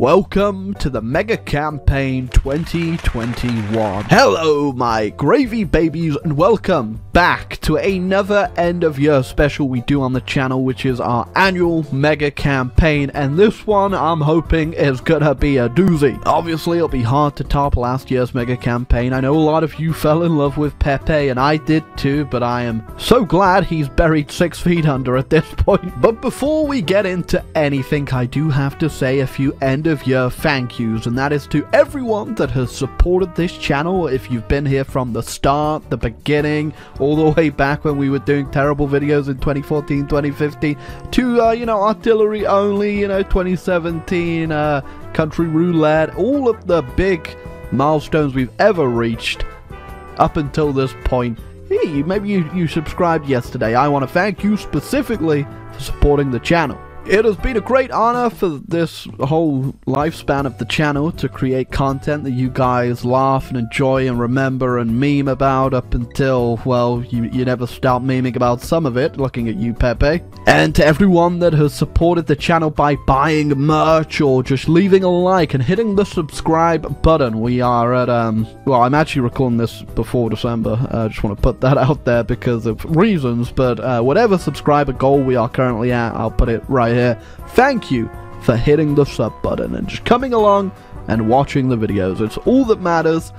Welcome to the Mega Campaign 2021. Hello, my gravy babies, and welcome back to another end of year special we do on the channel, which is our annual Mega Campaign. And this one, I'm hoping, is gonna be a doozy. Obviously, it'll be hard to top last year's Mega Campaign. I know a lot of you fell in love with Pepe, and I did too, but I am so glad he's buried six feet under at this point. But before we get into anything, I do have to say a few end of year thank yous, and that is to everyone that has supported this channel. If you've been here from the start, the beginning, all the way back when we were doing terrible videos in 2014, 2015, to, uh, you know, artillery only, you know, 2017, uh, country roulette, all of the big milestones we've ever reached up until this point. Hey, maybe you, you subscribed yesterday. I want to thank you specifically for supporting the channel. It has been a great honor for this whole lifespan of the channel to create content that you guys laugh and enjoy and remember and meme about up until, well, you, you never stop memeing about some of it, looking at you, Pepe. And to everyone that has supported the channel by buying merch or just leaving a like and hitting the subscribe button. We are at, um, well, I'm actually recording this before December. I just want to put that out there because of reasons, but uh, whatever subscriber goal we are currently at, I'll put it right here. Thank you for hitting the sub button and just coming along and watching the videos. It's all that matters,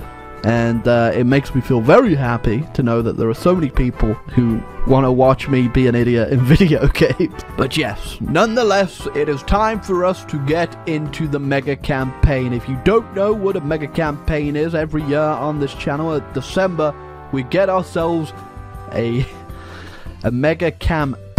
and uh, it makes me feel very happy to know that there are so many people who want to watch me be an idiot in video games. But yes, nonetheless, it is time for us to get into the mega campaign. If you don't know what a mega campaign is, every year on this channel at December, we get ourselves a a mega campaign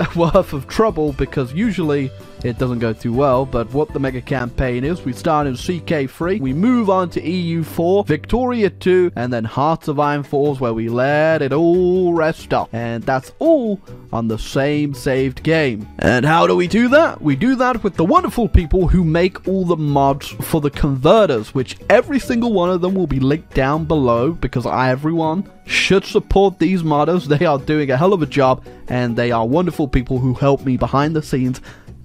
worth of trouble because usually it doesn't go too well, but what the mega campaign is, we start in CK3, we move on to EU4, Victoria 2, and then Hearts of Iron Falls where we let it all rest up. And that's all on the same saved game. And how do we do that? We do that with the wonderful people who make all the mods for the converters, which every single one of them will be linked down below because I, everyone should support these modders. They are doing a hell of a job and they are wonderful people who help me behind the scenes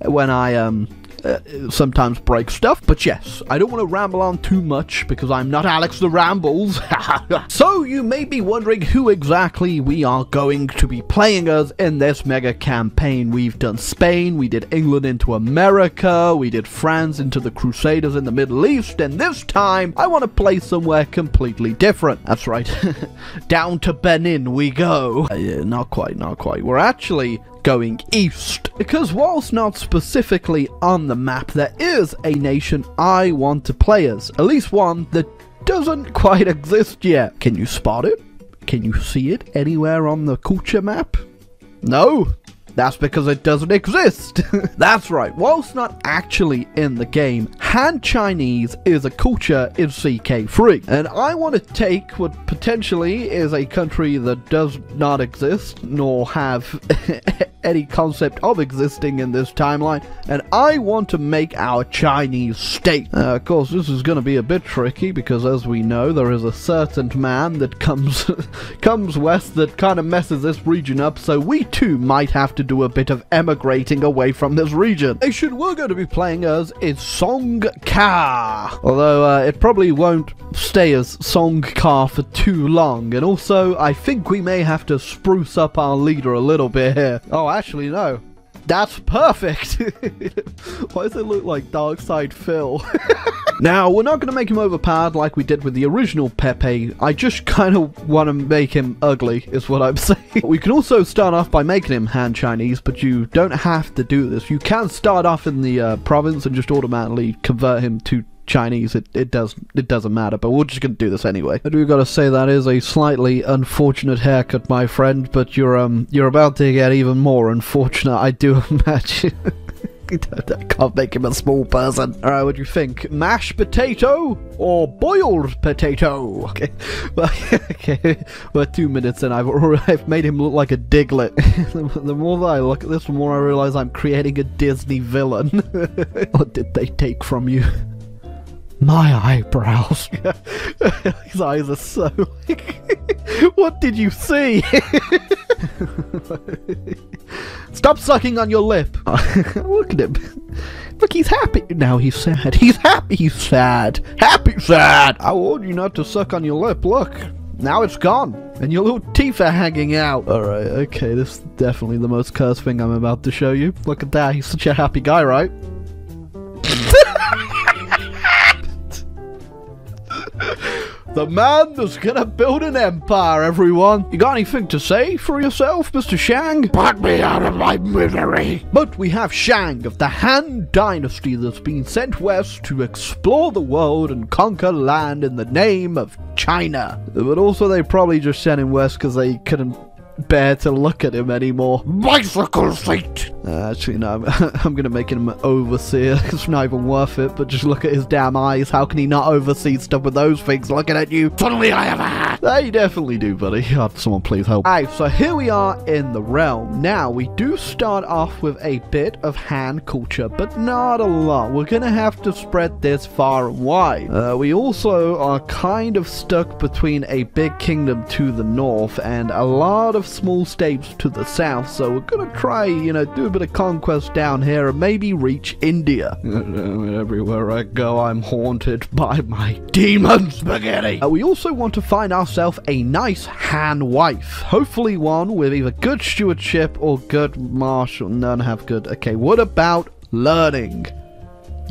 when I um uh, sometimes break stuff. But yes, I don't want to ramble on too much because I'm not Alex the Rambles. so you may be wondering who exactly we are going to be playing as in this mega campaign. We've done Spain, we did England into America, we did France into the Crusaders in the Middle East, and this time I want to play somewhere completely different. That's right, down to Benin we go. Uh, yeah, not quite, not quite. We're actually going east. Because whilst not specifically on the map, there is a nation I want to play as. At least one that doesn't quite exist yet. Can you spot it? Can you see it anywhere on the culture map? No? That's because it doesn't exist. That's right, whilst not actually in the game, Han Chinese is a culture in CK3. And I want to take what potentially is a country that does not exist, nor have any concept of existing in this timeline, and I want to make our Chinese state. Uh, of course, this is going to be a bit tricky because, as we know, there is a certain man that comes comes west that kind of messes this region up. So we too might have to do a bit of emigrating away from this region. Nation we're going to be playing as is Song Ka, although uh, it probably won't stay as Song Ka for too long. And also, I think we may have to spruce up our leader a little bit here. Oh, actually, no. That's perfect. Why does it look like Dark Side Phil? now, we're not going to make him overpowered like we did with the original Pepe. I just kind of want to make him ugly, is what I'm saying. we can also start off by making him Han Chinese, but you don't have to do this. You can start off in the uh, province and just automatically convert him to Chinese, it, it does it doesn't matter, but we're just gonna do this anyway. I do gotta say that is a slightly unfortunate haircut, my friend, but you're um you're about to get even more unfortunate, I do imagine. I can't make him a small person. Alright, what do you think? Mashed potato or boiled potato? Okay, well, okay, we're two minutes and I've I've made him look like a Diglett. the more that I look at this, the more I realize I'm creating a Disney villain. what did they take from you? My eyebrows. His eyes are so like, what did you see? Stop sucking on your lip. Look at him. Look, he's happy. Now he's sad. He's happy. He's sad. Happy, sad. I warned you not to suck on your lip. Look. Now it's gone, and your little teeth are hanging out. Alright, okay, this is definitely the most cursed thing I'm about to show you. Look at that, he's such a happy guy, right? The man that's gonna build an empire, everyone. You got anything to say for yourself, Mr. Shang? Put me out of my misery. But we have Shang of the Han Dynasty that's been sent west to explore the world and conquer land in the name of China. But also they probably just sent him west because they couldn't bear to look at him anymore. Bicycle seat. Uh, actually, no, I'm, I'm gonna make him an overseer. It's not even worth it, but just look at his damn eyes. How can he not oversee stuff with those things looking at you? Suddenly I have a hat. They definitely do, buddy. God, someone please help. Alright, so here we are in the realm. Now, we do start off with a bit of Han culture, but not a lot. We're gonna have to spread this far and wide. Uh, we also are kind of stuck between a big kingdom to the north and a lot of small states to the south, so we're gonna try, you know, do a bit of conquest down here and maybe reach India. Everywhere I go, I'm haunted by my demon spaghetti. Uh, we also want to find ourselves a nice Han wife. Hopefully one with either good stewardship or good martial. None have good. Okay, what about learning?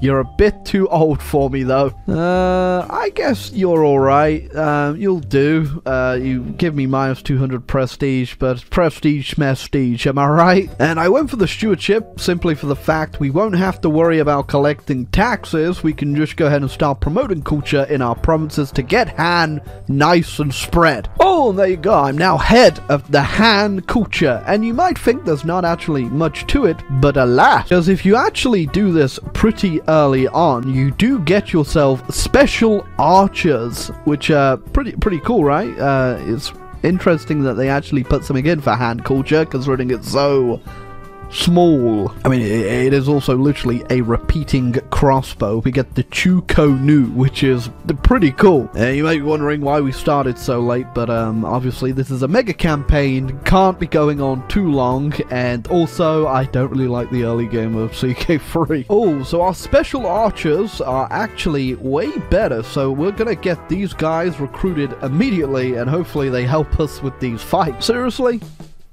You're a bit too old for me, though. Uh, I guess you're alright. Uh, you'll do. Uh, you give me minus 200 prestige, but prestige prestige, am I right? And I went for the stewardship simply for the fact we won't have to worry about collecting taxes. We can just go ahead and start promoting culture in our provinces to get Han nice and spread. Oh, there you go. I'm now head of the Han culture. And you might think there's not actually much to it, but alas, because if you actually do this pretty early on, you do get yourself special archers, which are pretty pretty cool, right? Uh, it's interesting that they actually put something in for Han culture, considering it's so small. I mean, it, is also literally a repeating crossbow. We get the Chuko Nu, which is pretty cool. Uh, you may be wondering why we started so late, but um, obviously this is a mega campaign, can't be going on too long, and also I don't really like the early game of CK3. Oh, so our special archers are actually way better, so we're gonna get these guys recruited immediately, and hopefully they help us with these fights. Seriously?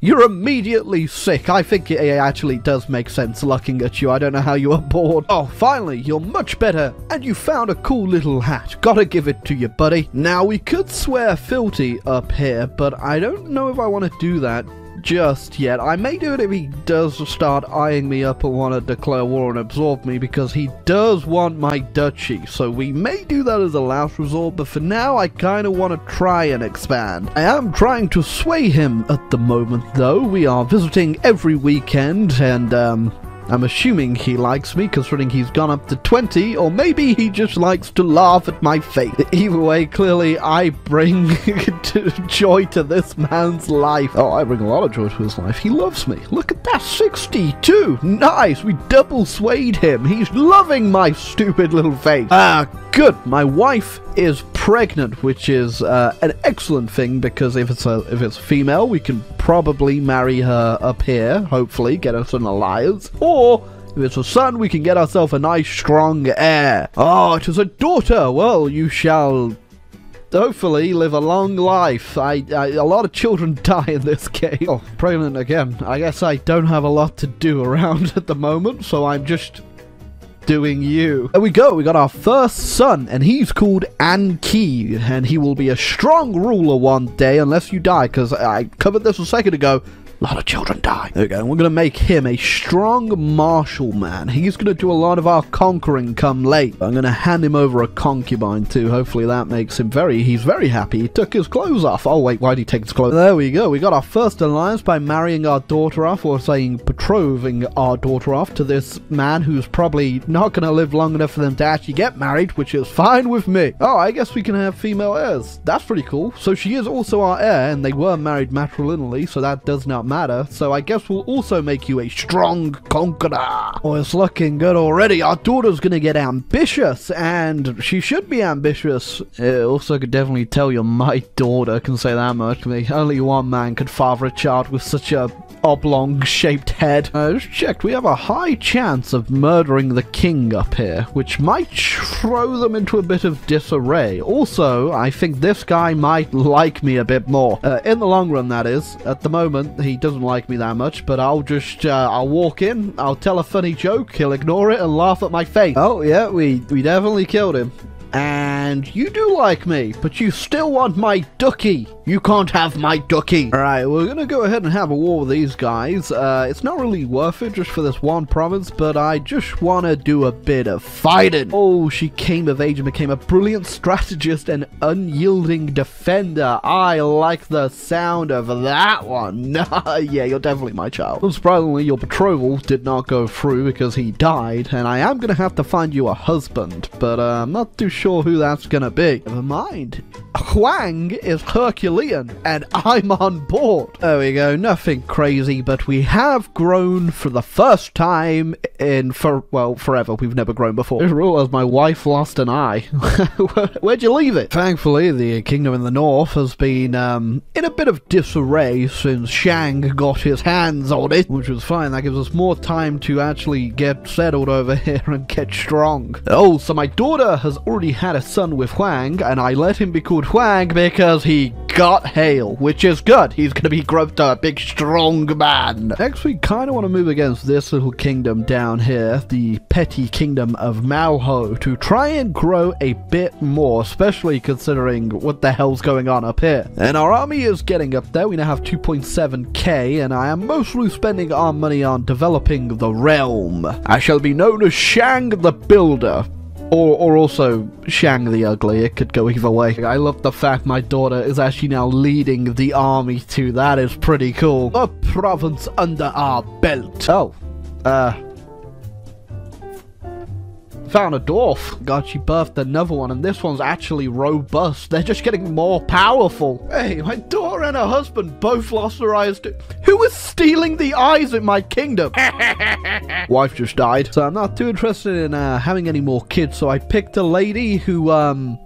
You're immediately sick. I think it actually does make sense looking at you. I don't know how you are bored. Oh, finally, you're much better. And you found a cool little hat. Gotta give it to you, buddy. Now, we could swear fealty up here, but I don't know if I want to do that just yet. I may do it if he does start eyeing me up and want to declare war and absorb me because he does want my duchy. So we may do that as a last resort, but for now I kind of want to try and expand. I am trying to sway him at the moment though. We are visiting every weekend and um, I'm assuming he likes me, considering he's gone up to 20, or maybe he just likes to laugh at my face. Either way, clearly I bring joy to this man's life. Oh, I bring a lot of joy to his life. He loves me. Look at that, 62! Nice! We double swayed him. He's loving my stupid little face. Ah, good. My wife is pregnant, which is uh, an excellent thing because if it's a if it's female, we can probably marry her up here. Hopefully, get us an alliance, or if it's a son, we can get ourselves a nice strong heir. Oh, it is a daughter. Well, you shall hopefully live a long life. I, I, a lot of children die in this game. Oh, pregnant again. I guess I don't have a lot to do around at the moment, so I'm just doing you. There we go, we got our first son, and he's called Anki, and he will be a strong ruler one day, unless you die, because I covered this a second ago. A lot of children die. There we go. We're going to make him a strong martial man. He's going to do a lot of our conquering come late. I'm going to hand him over a concubine too. Hopefully that makes him very, he's very happy. He took his clothes off. Oh wait, why did he take his clothes? There we go. We got our first alliance by marrying our daughter off, or saying betrothing our daughter off to this man who's probably not going to live long enough for them to actually get married, which is fine with me. Oh, I guess we can have female heirs. That's pretty cool. So she is also our heir, and they were married matrilineally, so that does not matter. So I guess we'll also make you a strong conqueror. Oh, it's looking good already. Our daughter's gonna get ambitious, and she should be ambitious. It also could definitely tell you my daughter can say that much. I only one man could father a child with such a oblong shaped head. Uh, just checked, we have a high chance of murdering the king up here, which might throw them into a bit of disarray. Also, I think this guy might like me a bit more. Uh, in the long run, that is. At the moment, he doesn't like me that much, but I'll just, uh, I'll walk in, I'll tell a funny joke, he'll ignore it and laugh at my face. Oh, yeah, we, we definitely killed him. And you do like me, but you still want my duchy. You can't have my duchy. Alright, we're gonna go ahead and have a war with these guys. Uh, it's not really worth it just for this one province, but I just wanna do a bit of fighting. Oh, she came of age and became a brilliant strategist and unyielding defender. I like the sound of that one. yeah, you're definitely my child. Unsurprisingly, your betrothal did not go through because he died, and I am gonna have to find you a husband, but uh, I'm not too sure who that's gonna be. Never mind. Huang is Herculean, and I'm on board. There we go, nothing crazy, but we have grown for the first time in, for well, forever. We've never grown before. Just realized my wife lost an eye. Where'd you leave it? Thankfully, the kingdom in the north has been um, in a bit of disarray since Shang got his hands on it, which was fine. That gives us more time to actually get settled over here and get strong. Oh, so my daughter has already had a son with Huang, and I let him be called Huang because he got hale, which is good. He's going to be grown to a big, strong man. Next, we kind of want to move against this little kingdom down here, the petty kingdom of Malho, to try and grow a bit more, especially considering what the hell's going on up here. And our army is getting up there. We now have 2.7k, and I am mostly spending our money on developing the realm. I shall be known as Shang the Builder. Or, or also Shang the Ugly. It could go either way. I love the fact my daughter is actually now leading the army too. That is pretty cool. A province under our belt. Oh, uh, found a dwarf. God, she birthed another one, and this one's actually robust. They're just getting more powerful. Hey, my daughter and her husband both lost their eyes too. Who is stealing the eyes in my kingdom? Wife just died, so I'm not too interested in uh, having any more kids, so I picked a lady who, um,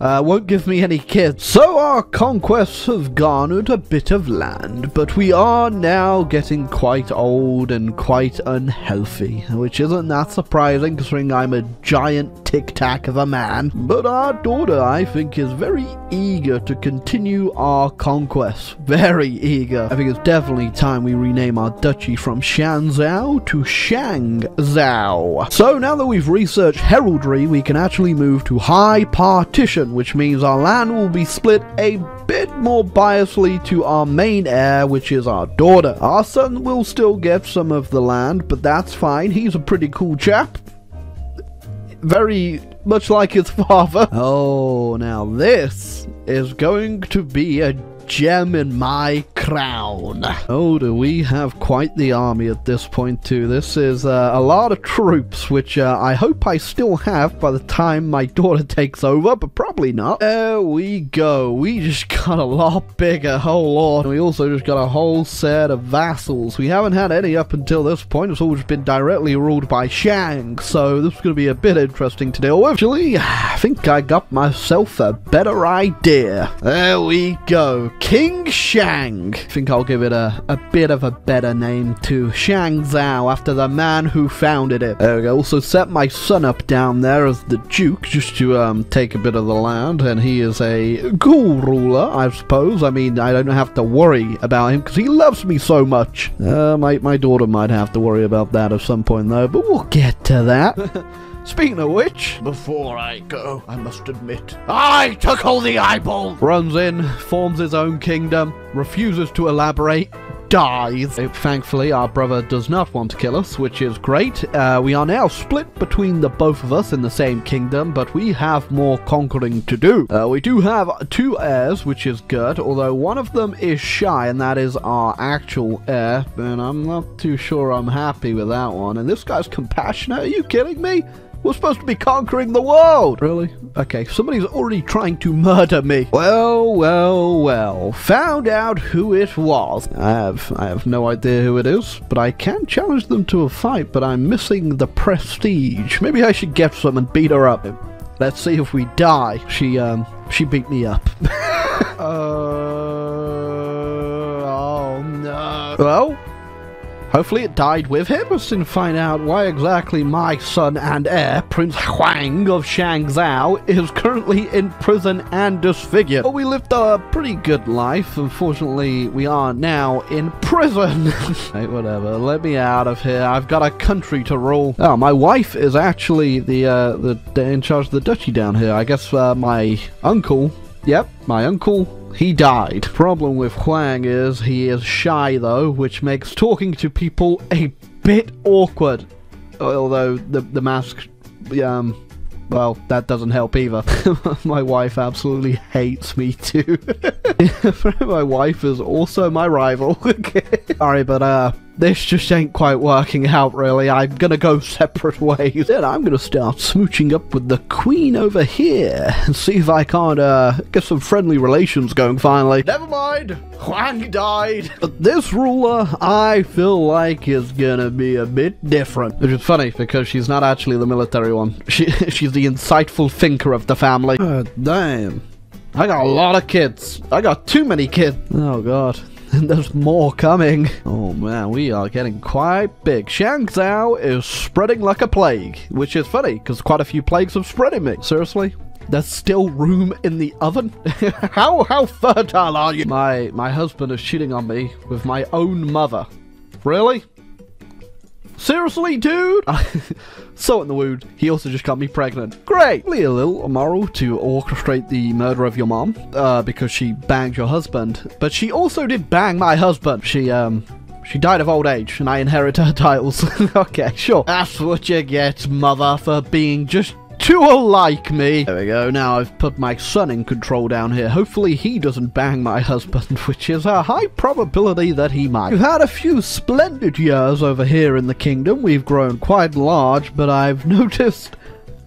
uh, won't give me any kids. So our conquests have garnered a bit of land, but we are now getting quite old and quite unhealthy, which isn't that surprising considering I'm a giant tic-tac of a man. But our daughter, I think, is very eager to continue our conquests. Very eager. I think it's definitely time we rename our duchy from Shanzhou to Shangzhou. So now that we've researched heraldry, we can actually move to high partition which means our land will be split a bit more biasly to our main heir, which is our daughter. Our son will still get some of the land, but that's fine. He's a pretty cool chap. Very much like his father. Oh, now this is going to be a gem in my crown. Oh, do we have quite the army at this point too. This is uh, a lot of troops, which uh, I hope I still have by the time my daughter takes over, but probably not. There we go. We just got a lot bigger, oh lord. We also just got a whole set of vassals. We haven't had any up until this point. It's all just been directly ruled by Shang, so this is going to be a bit interesting to deal with. Actually, I think I got myself a better idea. There we go. King Shang. I think I'll give it a, a bit of a better name to Shang Zhao after the man who founded it. There we go. Also set my son up down there as the Duke just to um, take a bit of the land and he is a cool ruler, I suppose. I mean, I don't have to worry about him because he loves me so much. Uh, my, my daughter might have to worry about that at some point though, but we'll get to that. Speaking of which, Before I go, I must admit, I took all the eyeballs. runs in, forms his own kingdom, refuses to elaborate, dies. Thankfully, our brother does not want to kill us, which is great. Uh, we are now split between the both of us in the same kingdom, but we have more conquering to do. Uh, we do have two heirs, which is good, although one of them is shy, and that is our actual heir, and I'm not too sure I'm happy with that one. And this guy's compassionate, are you kidding me? We're supposed to be conquering the world! Really? Okay, somebody's already trying to murder me. Well, well, well. Found out who it was. I have I have no idea who it is, but I can challenge them to a fight, but I'm missing the prestige. Maybe I should get some and beat her up. Let's see if we die. She um she beat me up. uh, oh no. Well, Hopefully it died with him. Let's find out why exactly my son and heir, Prince Huang of Shangzhou, is currently in prison and disfigured. But we lived a pretty good life. Unfortunately, we are now in prison. hey, whatever. Let me out of here. I've got a country to rule. Oh, my wife is actually the, uh, the, the in charge of the duchy down here. I guess uh, my uncle Yep, my uncle he died. Problem with Huang is he is shy though, which makes talking to people a bit awkward. Although the the mask, um, well, that doesn't help either. my wife absolutely hates me too. my wife is also my rival. Sorry, but uh, this just ain't quite working out really. I'm gonna go separate ways. Then I'm gonna start smooching up with the queen over here and see if I can't uh, get some friendly relations going finally. Never mind, Huang died. But this ruler, I feel like is gonna be a bit different. Which is funny because she's not actually the military one. She she's the insightful thinker of the family. Oh, damn. I got a lot of kids. I got too many kids. Oh god. And there's more coming. Oh man, we are getting quite big. Shangzhou is spreading like a plague, which is funny because quite a few plagues have spread in me. Seriously? There's still room in the oven? how how fertile are you? My my husband is cheating on me with my own mother. Really? Seriously, dude? so in the wound, he also just got me pregnant. Great! A little immoral to orchestrate the murder of your mom, uh, because she banged your husband. But she also did bang my husband. She, um, she died of old age, and I inherit her titles. okay, sure. That's what you get, mother, for being just too like me. There we go. Now I've put my son in control down here. Hopefully he doesn't bang my husband, which is a high probability that he might. We've had a few splendid years over here in the kingdom. We've grown quite large, but I've noticed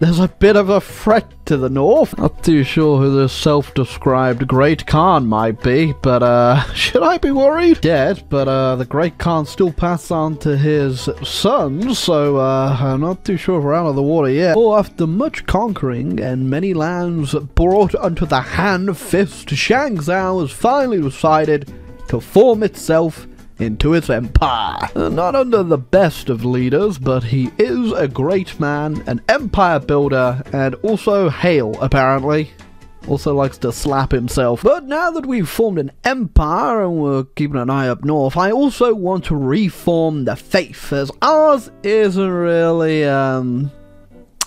there's a bit of a threat to the north. Not too sure who this self-described Great Khan might be, but uh, should I be worried? Dead, but uh, the Great Khan still passed on to his sons, so uh, I'm not too sure if we're out of the water yet. Oh, after much conquering and many lands brought unto the Han Fist, Shang Shangzhou has finally decided to form itself into its empire. Not under the best of leaders, but he is a great man, an empire builder, and also hale, apparently. Also likes to slap himself. But now that we've formed an empire and we're keeping an eye up north, I also want to reform the faith, as ours isn't really, um,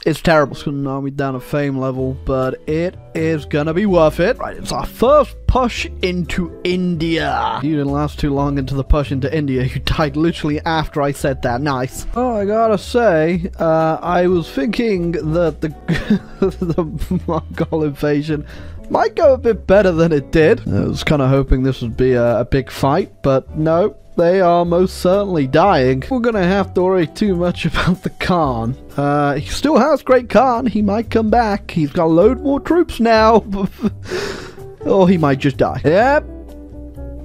it's terrible. Me down a fame level, but it is going to be worth it. Right, it's our first push into India. You didn't last too long into the push into India. You died literally after I said that. Nice. Oh, I gotta say, uh, I was thinking that the, the Mongol invasion might go a bit better than it did. I was kind of hoping this would be a, a big fight, but no, they are most certainly dying. We're gonna have to worry too much about the Khan. Uh, he still has Great Khan. He might come back. He's got a load more troops now. or he might just die. Yep,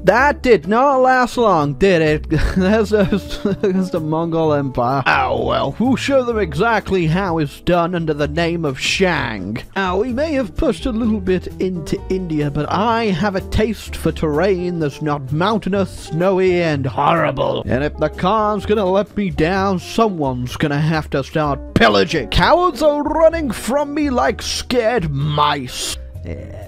that did not last long, did it? There's, there's the Mongol Empire. Oh well, we'll show them exactly how it's done under the name of Shang. Now, we may have pushed a little bit into India, but I have a taste for terrain that's not mountainous, snowy, and horrible. And if the Khan's gonna let me down, someone's gonna have to start pillaging. Cowards are running from me like scared mice. Yeah.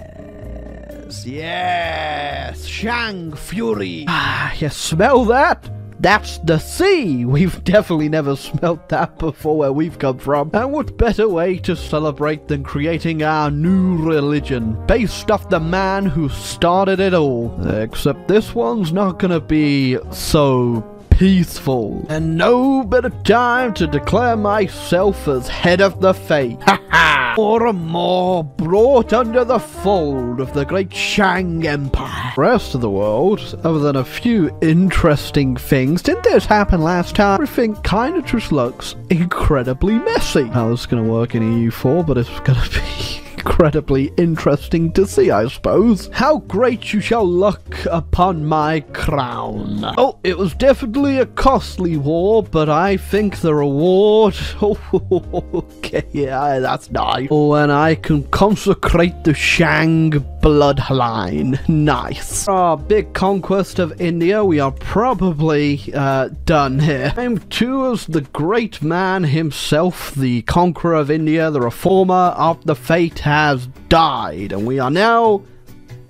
Yes, Shang Fury. Ah, you smell that? That's the sea! We've definitely never smelt that before where we've come from. And what better way to celebrate than creating our new religion, based off the man who started it all. Except this one's not gonna be so peaceful. And no better time to declare myself as head of the faith. Ha ha! or more brought under the fold of the great Shang Empire. Rest of the world, other than a few interesting things, didn't this happen last time? Everything kind of just looks incredibly messy. How this is going to work in EU4, but it's going to be incredibly interesting to see, I suppose. How great you shall look upon my crown. Oh, it was definitely a costly war, but I think the reward... Oh, okay, yeah, that's nice. When I can consecrate the Shang bloodline. Nice. Our big conquest of India, we are probably uh, done here. I'm too as the great man himself, the conqueror of India, the reformer of the fate has died, and we are now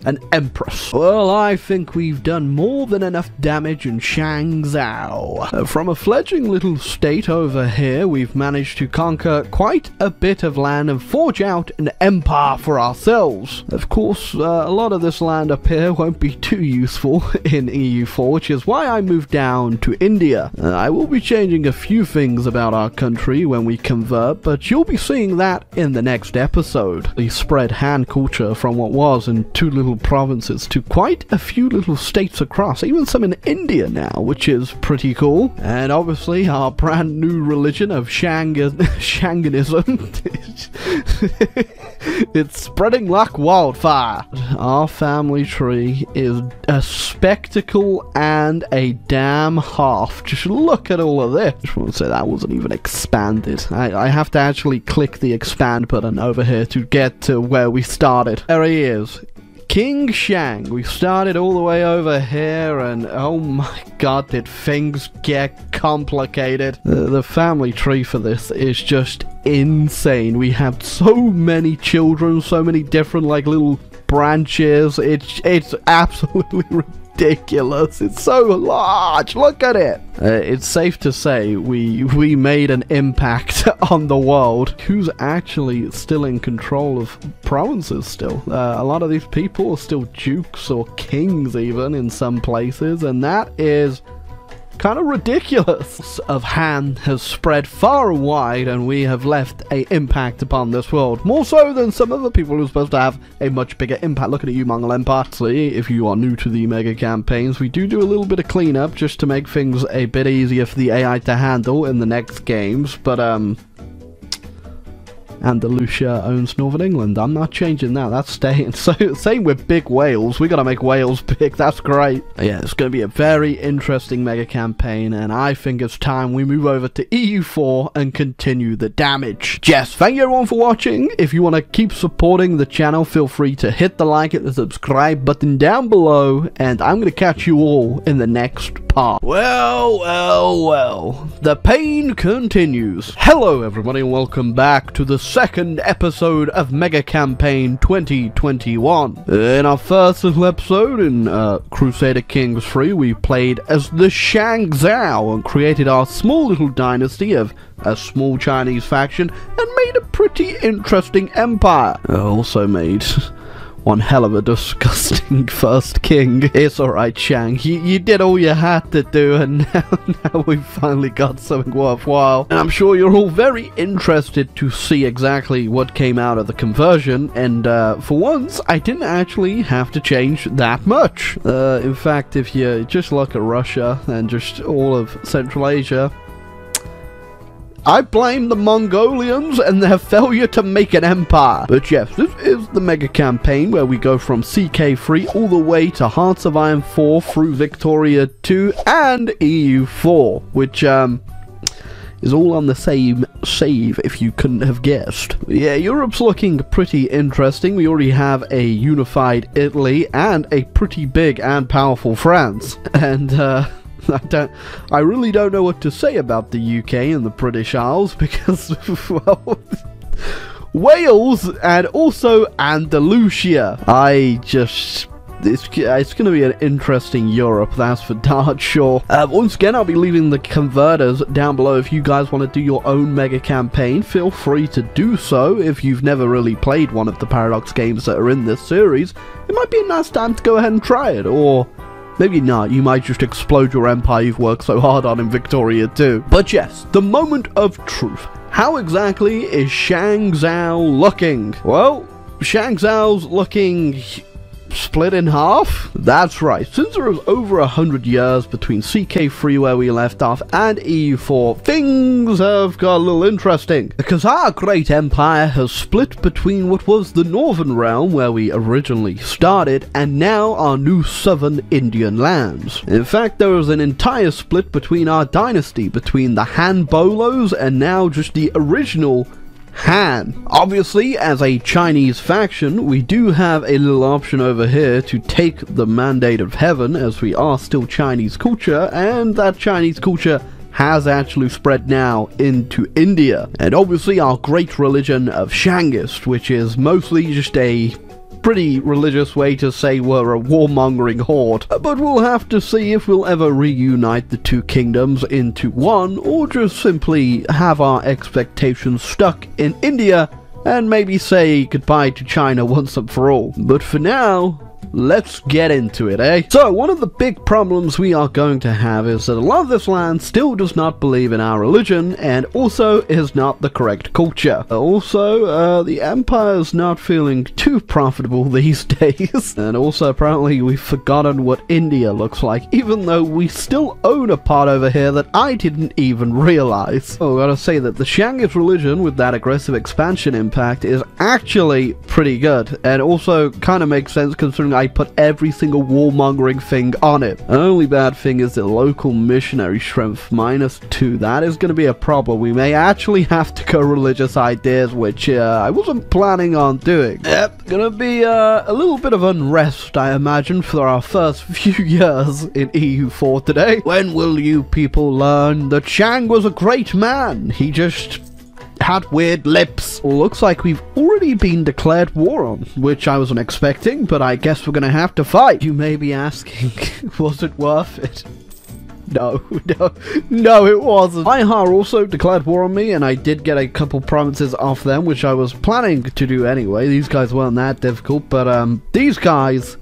an empress. Well, I think we've done more than enough damage in Shangzhou. Uh, from a fledgling little state over here, we've managed to conquer quite a bit of land and forge out an empire for ourselves. Of course, uh, a lot of this land up here won't be too useful in EU4, which is why I moved down to India. Uh, I will be changing a few things about our country when we convert, but you'll be seeing that in the next episode. We spread Han culture from what was in two little provinces to quite a few little states across, even some in India now, which is pretty cool. And obviously, our brand new religion of Shang Shanganism. it's spreading like wildfire. Our family tree is a spectacle and a damn half. Just look at all of this. I just want to say that wasn't even expanded. I, I have to actually click the expand button over here to get to where we started. There he is. King Shang. We started all the way over here, and oh my god, did things get complicated. The, the family tree for this is just insane. We have so many children, so many different, like, little branches. It's, it's absolutely ridiculous ridiculous. It's so large. Look at it. Uh, it's safe to say we we made an impact on the world. Who's actually still in control of provinces still? Uh, a lot of these people are still dukes or kings even in some places, and that is kind of ridiculous. Of Han has spread far and wide, and we have left a impact upon this world. More so than some other people who are supposed to have a much bigger impact. Looking at you, Mongol Empire. See, if you are new to the mega campaigns, we do do a little bit of cleanup just to make things a bit easier for the AI to handle in the next games. But um, Andalusia owns Northern England. I'm not changing that. That's staying. So same with big Wales. We gotta make Wales big. That's great. Yeah, it's gonna be a very interesting mega campaign, and I think it's time we move over to EU4 and continue the damage. Yes, thank you everyone for watching. If you want to keep supporting the channel, feel free to hit the like and the subscribe button down below, and I'm gonna catch you all in the next part. Well, well, well. The pain continues. Hello everybody, and welcome back to the second episode of Mega Campaign 2021. In our first little episode in uh, Crusader Kings 3, we played as the Shang Zhao and created our small little dynasty of a small Chinese faction and made a pretty interesting empire. Uh, also made one hell of a disgusting first king. It's alright, Shang. You, you did all you had to do, and now, now we've finally got something worthwhile. And I'm sure you're all very interested to see exactly what came out of the conversion, and uh, for once, I didn't actually have to change that much. Uh, in fact, if you just look at Russia and just all of Central Asia, I blame the Mongolians and their failure to make an empire. But yes, this is the mega campaign where we go from CK3 all the way to Hearts of Iron 4 through Victoria 2 and EU4, which um is all on the same save if you couldn't have guessed. Yeah, Europe's looking pretty interesting. We already have a unified Italy and a pretty big and powerful France. And uh I don't. I really don't know what to say about the UK and the British Isles because, well, Wales and also Andalusia. I just. It's, it's going to be an interesting Europe, that's for darn sure. Uh, once again, I'll be leaving the converters down below. If you guys want to do your own mega campaign, feel free to do so. If you've never really played one of the Paradox games that are in this series, it might be a nice time to go ahead and try it, or Maybe not, you might just explode your empire you've worked so hard on in Victoria 2. But yes, the moment of truth how exactly is Shang Zhao looking? Well, Shang Zhao's looking split in half? That's right, since there was over a hundred years between CK3 where we left off and EU4, things have got a little interesting. Because our great empire has split between what was the northern realm where we originally started and now our new southern Indian lands. In fact, there was an entire split between our dynasty, between the Han Bolos and now just the original Han. Obviously, as a Chinese faction, we do have a little option over here to take the mandate of heaven, as we are still Chinese culture, and that Chinese culture has actually spread now into India. And obviously our great religion of Shangist, which is mostly just a pretty religious way to say we're a warmongering horde. But we'll have to see if we'll ever reunite the two kingdoms into one, or just simply have our expectations stuck in India and maybe say goodbye to China once and for all. But for now, let's get into it, eh? So, one of the big problems we are going to have is that a lot of this land still does not believe in our religion, and also is not the correct culture. Also, uh, the empire is not feeling too profitable these days, and also apparently we've forgotten what India looks like, even though we still own a part over here that I didn't even realize. Oh, gotta say that the Shangis religion, with that aggressive expansion impact, is actually pretty good, and also kind of makes sense considering I put every single warmongering thing on it. Only bad thing is the local missionary strength minus two. That is going to be a problem. We may actually have to go religious ideas, which uh, I wasn't planning on doing. Yep, gonna be uh, a little bit of unrest, I imagine, for our first few years in EU4 today. When will you people learn that Shang was a great man? He just had weird lips. Looks like we've already been declared war on, which I wasn't expecting, but I guess we're gonna have to fight. You may be asking, was it worth it? No, no, no, it wasn't. IHAR also declared war on me, and I did get a couple provinces off them, which I was planning to do anyway. These guys weren't that difficult, but um, these guys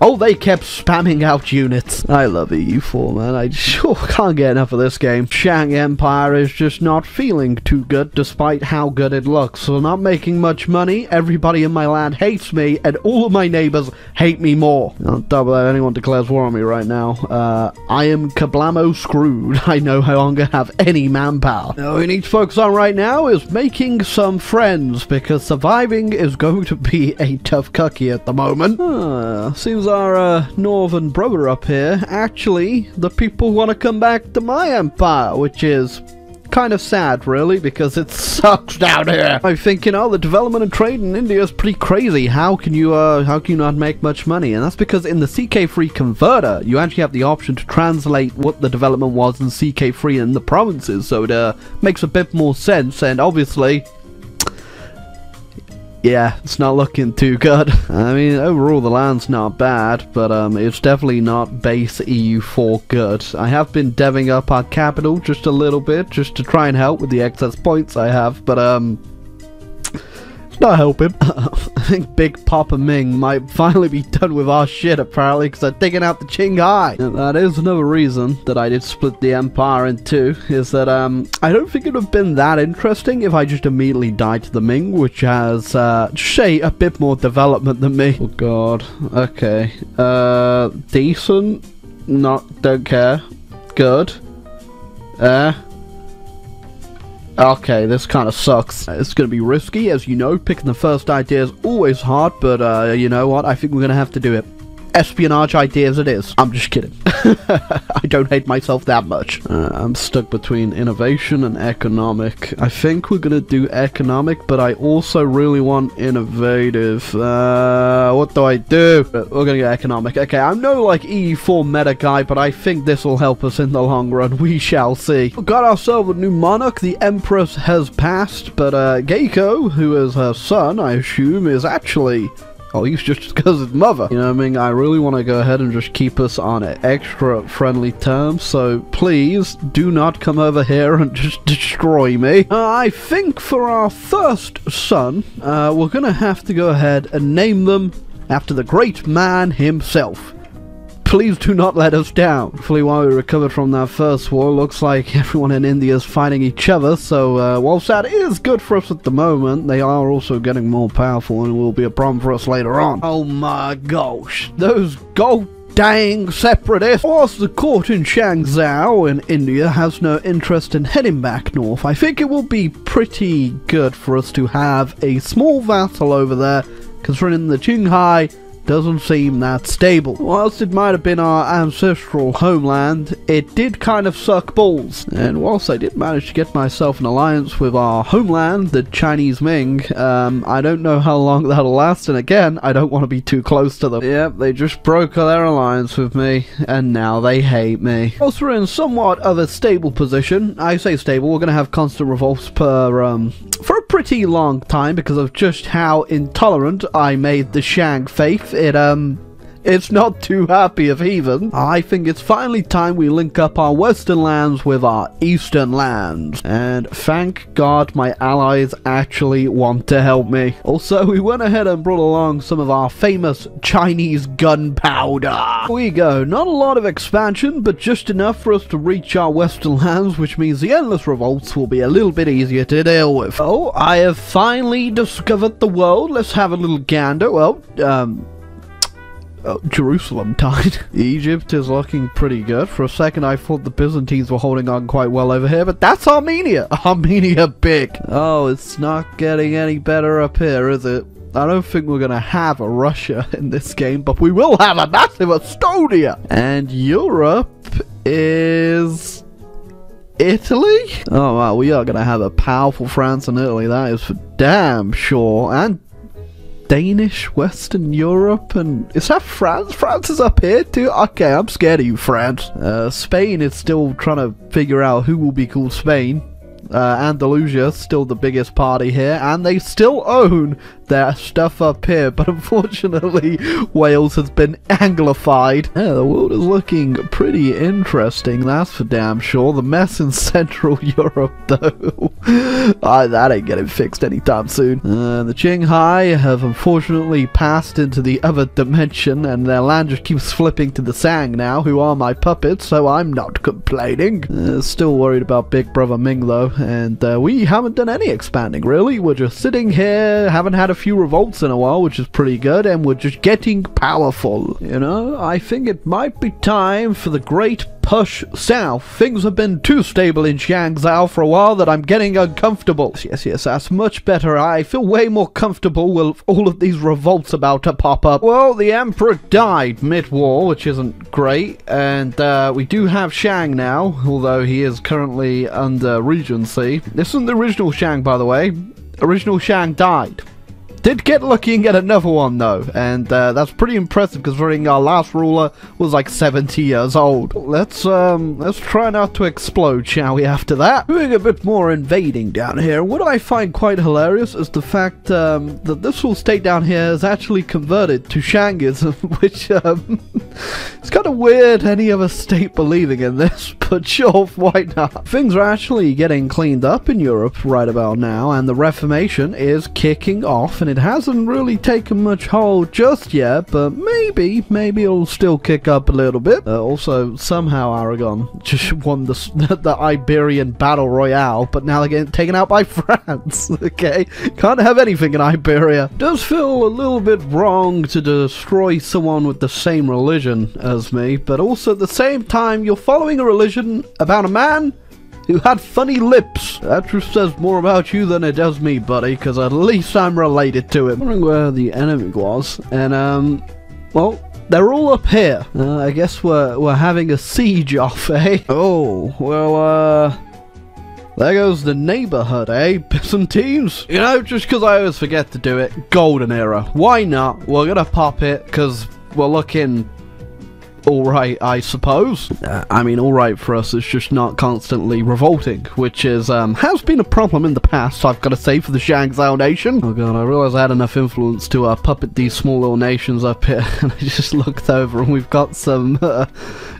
Oh, they kept spamming out units. I love EU4, man. I sure can't get enough of this game. Shang Empire is just not feeling too good, despite how good it looks. So not making much money, everybody in my land hates me, and all of my neighbors hate me more. On top that, anyone declares war on me right now, uh, I am kablamo screwed. I no longer have any manpower. Now, we need to focus on right now is making some friends, because surviving is going to be a tough cookie at the moment. Uh, seems our uh, northern brother up here, actually, the people want to come back to my empire, which is kind of sad, really, because it sucks down here. I'm thinking, oh, the development and trade in India is pretty crazy. How can you, uh, how can you not make much money? And that's because in the CK3 converter, you actually have the option to translate what the development was in CK3 in the provinces, so it uh, makes a bit more sense. And obviously, yeah, it's not looking too good. I mean, overall the land's not bad, but um, it's definitely not base EU4 good. I have been deving up our capital just a little bit, just to try and help with the excess points I have, but um, not helping. I think Big Papa Ming might finally be done with our shit, apparently, because they're digging out the Qinghai. And that is another reason that I did split the Empire in two, is that, um, I don't think it would have been that interesting if I just immediately died to the Ming, which has, uh, say, a bit more development than me. Oh, God. Okay. Uh, decent. Not, don't care. Good. Uh, Okay, this kind of sucks. It's going to be risky, as you know. Picking the first idea is always hard, but uh, you know what? I think we're going to have to do it espionage ideas it is. I'm just kidding. I don't hate myself that much. Uh, I'm stuck between innovation and economic. I think we're gonna do economic, but I also really want innovative. Uh, what do I do? We're gonna go economic. Okay, I'm no like EU4 meta guy, but I think this will help us in the long run. We shall see. We got ourselves a new monarch. The Empress has passed, but uh, Geiko, who is her son, I assume, is actually Oh, he's just because his mother. You know what I mean? I really want to go ahead and just keep us on an extra friendly terms, so please do not come over here and just destroy me. Uh, I think for our first son, uh, we're going to have to go ahead and name them after the great man himself. Please do not let us down. Hopefully, while we recover from that first war, looks like everyone in India is fighting each other. So, uh, whilst that is good for us at the moment, they are also getting more powerful and will be a problem for us later on. Oh my gosh, those gold dang separatists. Whilst the court in Shangzhou in India has no interest in heading back north, I think it will be pretty good for us to have a small vassal over there, considering the Qinghai doesn't seem that stable. Whilst it might have been our ancestral homeland, it did kind of suck balls. And whilst I did manage to get myself an alliance with our homeland, the Chinese Ming, um, I don't know how long that'll last, and again, I don't want to be too close to them. Yep, they just broke their alliance with me, and now they hate me. Whilst we're in somewhat of a stable position, I say stable, we're going to have constant revolts per, um, for a pretty long time because of just how intolerant I made the Shang faith it um it's not too happy of heathen. I think it's finally time we link up our western lands with our eastern lands. And thank God my allies actually want to help me. Also, we went ahead and brought along some of our famous Chinese gunpowder. Here we go. Not a lot of expansion, but just enough for us to reach our western lands, which means the endless revolts will be a little bit easier to deal with. Oh, I have finally discovered the world. Let's have a little gander. Well, um, Oh, Jerusalem died. Egypt is looking pretty good. For a second, I thought the Byzantines were holding on quite well over here, but that's Armenia. Armenia big. Oh, it's not getting any better up here, is it? I don't think we're going to have a Russia in this game, but we will have a massive Estonia. And Europe is... Italy? Oh wow, we are going to have a powerful France and Italy, that is for damn sure. And Danish, Western Europe, and is that France? France is up here too? Okay, I'm scared of you, France. Uh, Spain is still trying to figure out who will be called Spain. Uh, Andalusia, still the biggest party here, and they still own their stuff up here, but unfortunately, Wales has been anglified. Yeah, the world is looking pretty interesting, that's for damn sure. The mess in Central Europe, though, uh, that ain't getting fixed anytime soon. Uh, the Qinghai have unfortunately passed into the other dimension, and their land just keeps flipping to the Sang now, who are my puppets, so I'm not complaining. Uh, still worried about Big Brother Ming, though, and uh, we haven't done any expanding, really. We're just sitting here, haven't had a few revolts in a while, which is pretty good, and we're just getting powerful. You know, I think it might be time for the great push south. Things have been too stable in Shangzhou for a while that I'm getting uncomfortable. Yes, yes, that's much better. I feel way more comfortable with all of these revolts about to pop up. Well, the Emperor died mid-war, which isn't great, and uh, we do have Shang now, although he is currently under regency. This isn't the original Shang, by the way. Original Shang died. Did get lucky and get another one though, and uh, that's pretty impressive considering our last ruler was like 70 years old. Let's um, let's try not to explode, shall we? After that, doing a bit more invading down here. What I find quite hilarious is the fact um, that this whole state down here is actually converted to Shangism, which um, it's kind of weird any other state believing in this, but sure, why not? Things are actually getting cleaned up in Europe right about now, and the Reformation is kicking off it hasn't really taken much hold just yet, but maybe, maybe it'll still kick up a little bit. Uh, also, somehow Aragon just won the, the Iberian Battle Royale, but now they're getting taken out by France, okay? Can't have anything in Iberia. Does feel a little bit wrong to destroy someone with the same religion as me, but also at the same time, you're following a religion about a man who had funny lips. That just says more about you than it does me, buddy, because at least I'm related to him. wondering where the enemy was, and, um, well, they're all up here. Uh, I guess we're, we're having a siege off, eh? Oh, well, uh... There goes the neighborhood, eh, Byzantines? You know, just because I always forget to do it, golden era. Why not? We're gonna pop it, because we're looking alright, I suppose. Uh, I mean, alright for us is just not constantly revolting, which is, um, has been a problem in the past, I've got to say, for the Shangzhou nation. Oh god, I realised I had enough influence to, uh, puppet these small little nations up here, and I just looked over and we've got some, uh,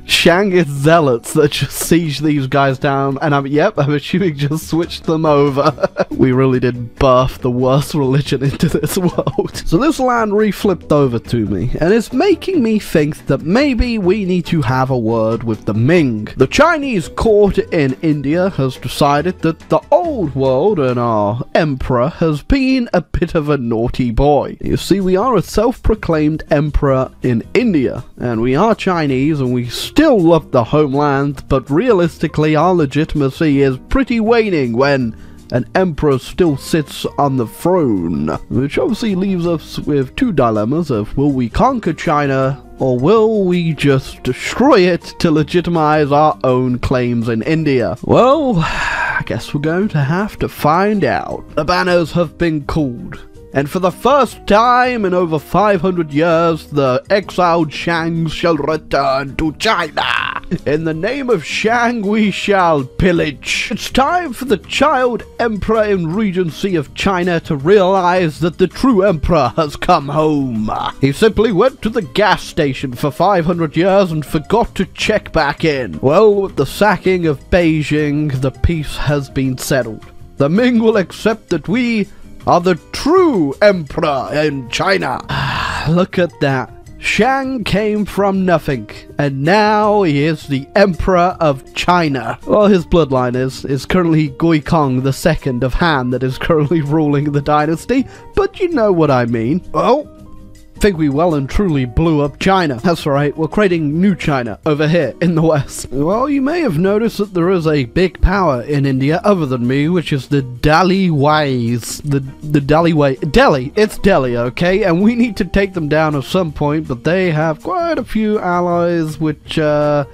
Shangis zealots that just siege these guys down, and I'm, yep, I'm assuming just switched them over. we really did birth the worst religion into this world. So this land reflipped over to me, and it's making me think that maybe we need to have a word with the Ming. The Chinese court in India has decided that the old world and our emperor has been a bit of a naughty boy. You see, we are a self-proclaimed emperor in India, and we are Chinese and we still love the homeland, but realistically our legitimacy is pretty waning when an emperor still sits on the throne, which obviously leaves us with two dilemmas of will we conquer China or will we just destroy it to legitimize our own claims in India? Well, I guess we're going to have to find out. The banners have been called. And for the first time in over 500 years, the exiled Shangs shall return to China. In the name of Shang, we shall pillage. It's time for the child emperor in Regency of China to realize that the true emperor has come home. He simply went to the gas station for 500 years and forgot to check back in. Well, with the sacking of Beijing, the peace has been settled. The Ming will accept that we are the true emperor in China. Look at that. Shang came from nothing, and now he is the Emperor of China. Well, his bloodline is, is currently Gui Kong II of Han that is currently ruling the dynasty, but you know what I mean. Well, think we well and truly blew up China. That's right, we're creating new China over here in the west. Well, you may have noticed that there is a big power in India other than me, which is the Daliwais. The the Daliwai Delhi. It's Delhi, okay? And we need to take them down at some point, but they have quite a few allies which uh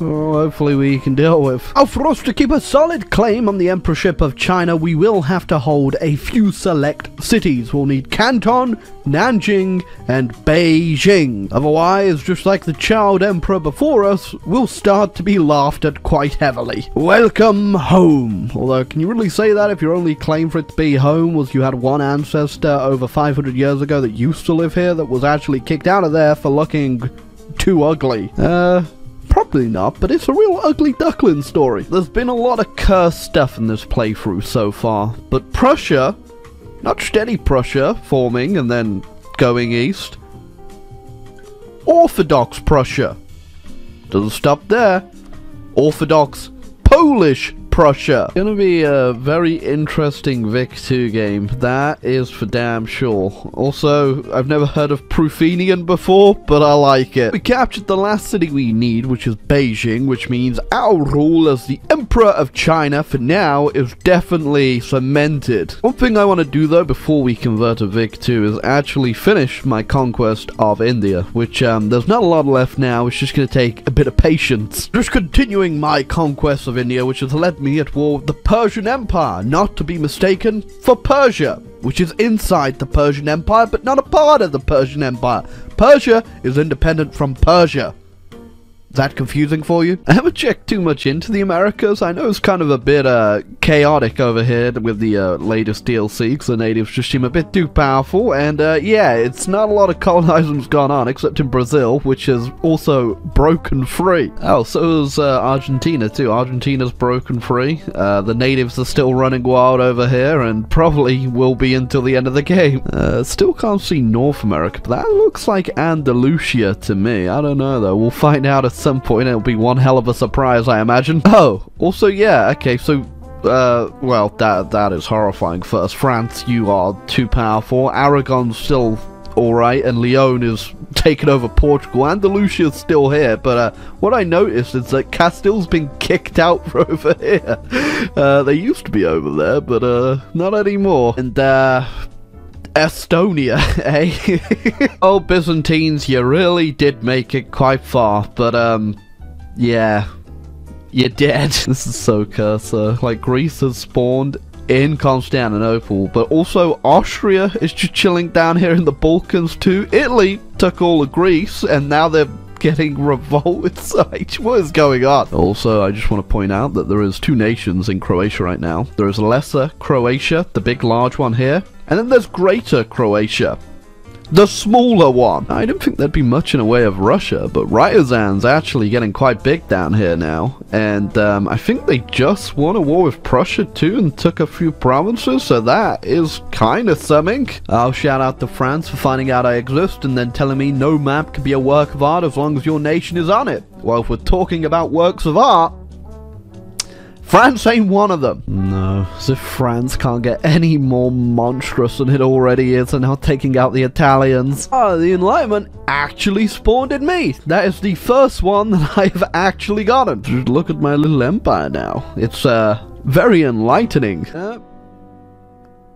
well, hopefully we can deal with. Oh, for us to keep a solid claim on the Emperorship of China, we will have to hold a few select cities. We'll need Canton, Nanjing, and Beijing. Otherwise, just like the child emperor before us, we'll start to be laughed at quite heavily. Welcome home. Although, can you really say that if your only claim for it to be home was you had one ancestor over 500 years ago that used to live here that was actually kicked out of there for looking too ugly? Uh, Probably not, but it's a real ugly duckling story. There's been a lot of cursed stuff in this playthrough so far, but Prussia, not steady Prussia, forming and then going east, Orthodox Prussia. Doesn't stop there. Orthodox Polish Prussia. Gonna be a very interesting Vic 2 game, that is for damn sure. Also, I've never heard of Pruthenian before, but I like it. We captured the last city we need, which is Beijing, which means our rule as the Emperor of China for now is definitely cemented. One thing I want to do though before we convert to Vic 2 is actually finish my conquest of India, which um, there's not a lot left now, it's just gonna take a bit of patience. Just continuing my conquest of India, which has led me at war with the Persian Empire, not to be mistaken for Persia, which is inside the Persian Empire but not a part of the Persian Empire. Persia is independent from Persia. Is that confusing for you? I haven't checked too much into the Americas. I know it's kind of a bit uh, chaotic over here with the uh, latest DLC because the natives just seem a bit too powerful. And uh, yeah, it's not a lot of colonizing's gone on except in Brazil, which has also broken free. Oh, so is uh, Argentina too. Argentina's broken free. Uh, the natives are still running wild over here and probably will be until the end of the game. Uh, still can't see North America, but that looks like Andalusia to me. I don't know though. We'll find out at some point. It'll be one hell of a surprise, I imagine. Oh, also, yeah, okay, so uh, well, that that is horrifying. First, France, you are too powerful. Aragon's still alright, and Leon is taking over Portugal. Andalusia's still here, but uh, what I noticed is that Castile's been kicked out from over here. Uh, they used to be over there, but uh, not anymore. And uh, Estonia, eh? oh, Byzantines, you really did make it quite far, but um, yeah, you're dead. this is so cursor. Like, Greece has spawned in Constantinople, but also Austria is just chilling down here in the Balkans too. Italy took all of Greece, and now they're getting revolted. what is going on? Also, I just want to point out that there is two nations in Croatia right now. There is Lesser Croatia, the big large one here, and then there's Greater Croatia. the smaller one. I don't think there'd be much in a way of Russia, but Ryazan's actually getting quite big down here now. And um, I think they just won a war with Prussia too and took a few provinces, so that is kind of something. I'll shout out to France for finding out I exist and then telling me no map can be a work of art as long as your nation is on it. Well, if we're talking about works of art, France ain't one of them. No, as if France can't get any more monstrous than it already is and now taking out the Italians. Oh, the Enlightenment actually spawned in me. That is the first one that I have actually gotten. Just look at my little empire now. It's, uh, very enlightening. Uh,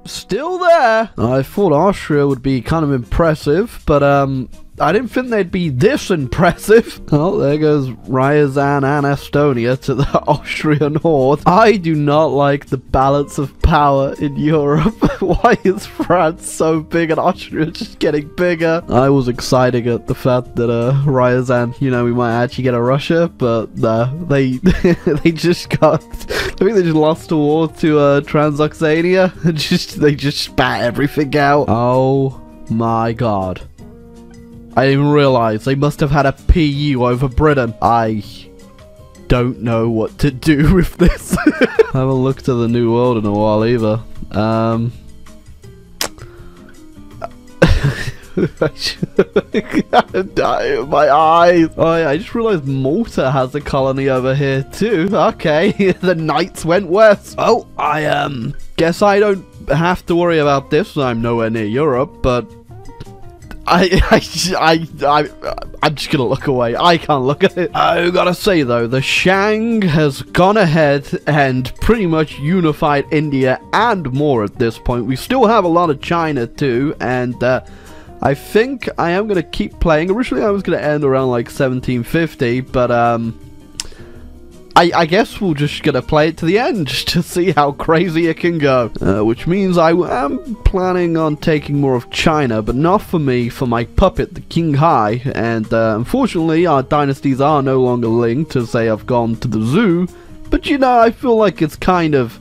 still there. I thought Austria would be kind of impressive, but, um, I didn't think they'd be this impressive. Oh, there goes Ryazan and Estonia to the Austrian horde. I do not like the balance of power in Europe. Why is France so big and Austria just getting bigger? I was excited at the fact that uh, Ryazan, you know, we might actually get a Russia, but uh, they they just got. I think they just lost a war to uh, Transoxania. just they just spat everything out. Oh my god. I didn't realize they must have had a PU over Britain. I don't know what to do with this. I haven't looked at the New World in a while either. Um... I'm my eyes. Oh yeah, I just realized Malta has a colony over here too. Okay, the Knights went west. Oh, I um guess I don't have to worry about this. I'm nowhere near Europe, but I, I, I, I, I'm just gonna look away. I can't look at it. I gotta say though, the Shang has gone ahead and pretty much unified India and more at this point. We still have a lot of China too, and uh, I think I am gonna keep playing. Originally, I was gonna end around like 1750, but um. I, I, guess we're just gonna play it to the end just to see how crazy it can go. Uh, which means I am planning on taking more of China, but not for me, for my puppet, the King Hai. And uh, unfortunately, our dynasties are no longer linked as they have gone to the zoo. But you know, I feel like it's kind of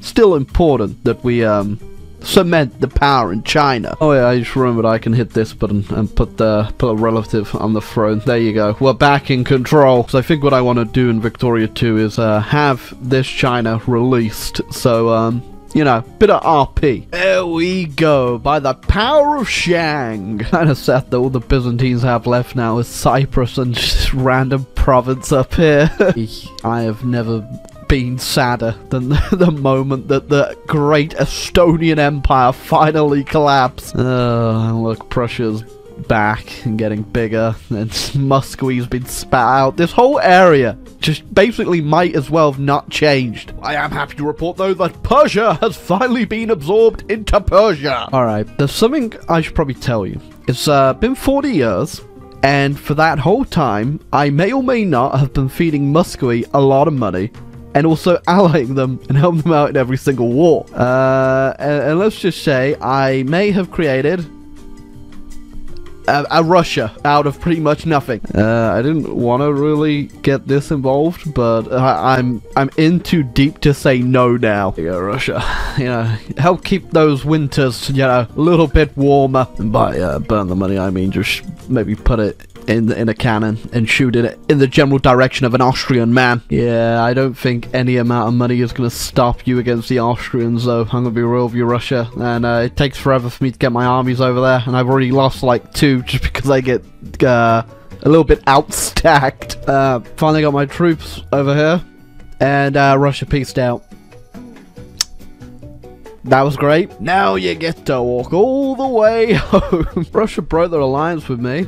still important that we um, cement the power in China. Oh yeah, I just remembered I can hit this button and put the put a relative on the throne. There you go. We're back in control. So I think what I want to do in Victoria 2 is uh, have this China released. So um, you know, bit of RP. There we go. By the power of Shang. Kind of sad that all the Byzantines have left now is Cyprus and just random province up here. I have never been sadder than the, moment that the great Estonian Empire finally collapsed. Uh, look, Prussia's back and getting bigger, and Muscovy's been spat out. This whole area just basically might as well have not changed. I am happy to report, though, that Persia has finally been absorbed into Persia. Alright, there's something I should probably tell you. It's uh, been 40 years, and for that whole time, I may or may not have been feeding Muscovy a lot of money and also allying them and helping them out in every single war. Uh, and, and let's just say I may have created a, a, Russia out of pretty much nothing. Uh, I didn't want to really get this involved, but I, am I'm, I'm in too deep to say no now. Go, Russia. You know, help keep those winters, you know, a little bit warmer. And by uh, burn the money, I mean just maybe put it in in a cannon and shoot it in the general direction of an Austrian man. Yeah, I don't think any amount of money is going to stop you against the Austrians, though. I'm going to be real with you, Russia. And uh, it takes forever for me to get my armies over there, and I've already lost like two just because I get uh, a little bit outstacked. Uh, finally got my troops over here, and uh, Russia pieced out. That was great. Now you get to walk all the way home. Russia broke their alliance with me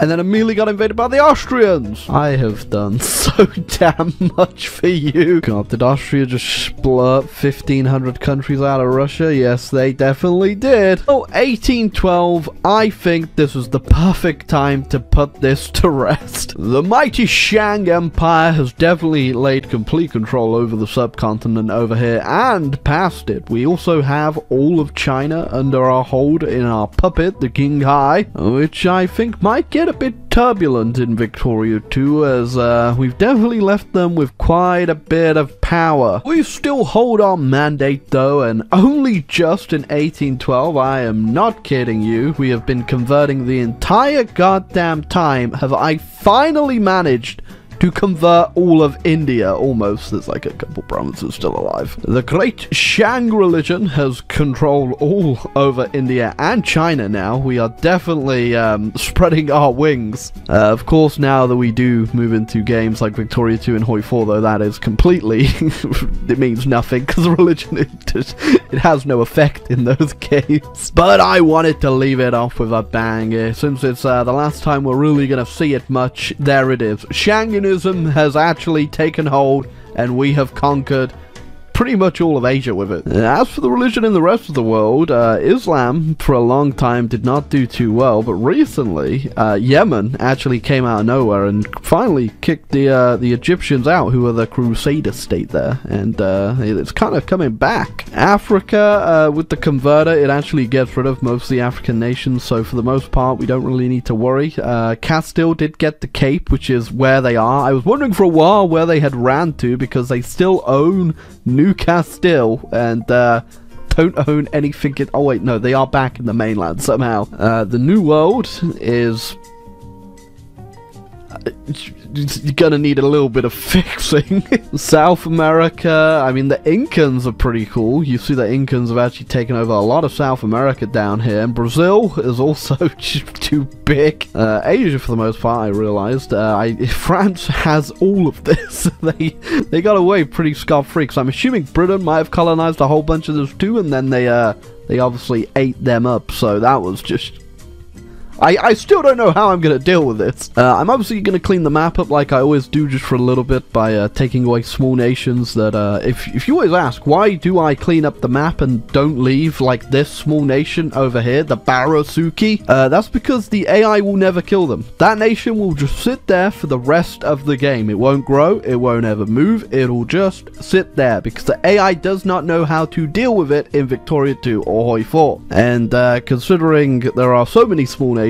and then immediately got invaded by the Austrians. I have done so damn much for you. God, did Austria just splurt 1,500 countries out of Russia? Yes, they definitely did. Oh, 1812, I think this was the perfect time to put this to rest. The mighty Shang Empire has definitely laid complete control over the subcontinent over here and past it. We also have all of China under our hold in our puppet, the King Hai, which I think might get get a bit turbulent in Victoria 2 as uh, we've definitely left them with quite a bit of power. We still hold our mandate though and only just in 1812, I am not kidding you, we have been converting the entire goddamn time have I finally managed to convert all of India almost. There's like a couple provinces still alive. The great Shang religion has control all over India and China now. We are definitely um, spreading our wings. Uh, of course, now that we do move into games like Victoria 2 and Hoi 4, though, that is completely. it means nothing because religion it, just, it has no effect in those games. But I wanted to leave it off with a bang. Since it's uh, the last time we're really going to see it much, there it is. Shang has actually taken hold and we have conquered pretty much all of Asia with it. As for the religion in the rest of the world, uh, Islam for a long time did not do too well, but recently uh, Yemen actually came out of nowhere and finally kicked the uh, the Egyptians out, who were the Crusader state there, and uh, it's kind of coming back. Africa, uh, with the converter, it actually gets rid of most of the African nations, so for the most part, we don't really need to worry. Uh, Castile did get the Cape, which is where they are. I was wondering for a while where they had ran to because they still own New Castile and uh, don't own anything. In, oh wait, no, they are back in the mainland somehow. Uh, the New World is you're gonna need a little bit of fixing. South America, I mean, the Incans are pretty cool. You see the Incans have actually taken over a lot of South America down here, and Brazil is also too big. Uh, Asia, for the most part, I realized. Uh, I, France has all of this. they they got away pretty scot-free, because I'm assuming Britain might have colonized a whole bunch of this too, and then they, uh, they obviously ate them up, so that was just I, I still don't know how I'm going to deal with this. Uh, I'm obviously going to clean the map up like I always do just for a little bit by uh, taking away small nations that, uh, if, if you always ask, why do I clean up the map and don't leave like this small nation over here, the Barosuki? Uh, that's because the AI will never kill them. That nation will just sit there for the rest of the game. It won't grow, it won't ever move, it'll just sit there because the AI does not know how to deal with it in Victoria 2 or Hoi 4. And uh, considering there are so many small nations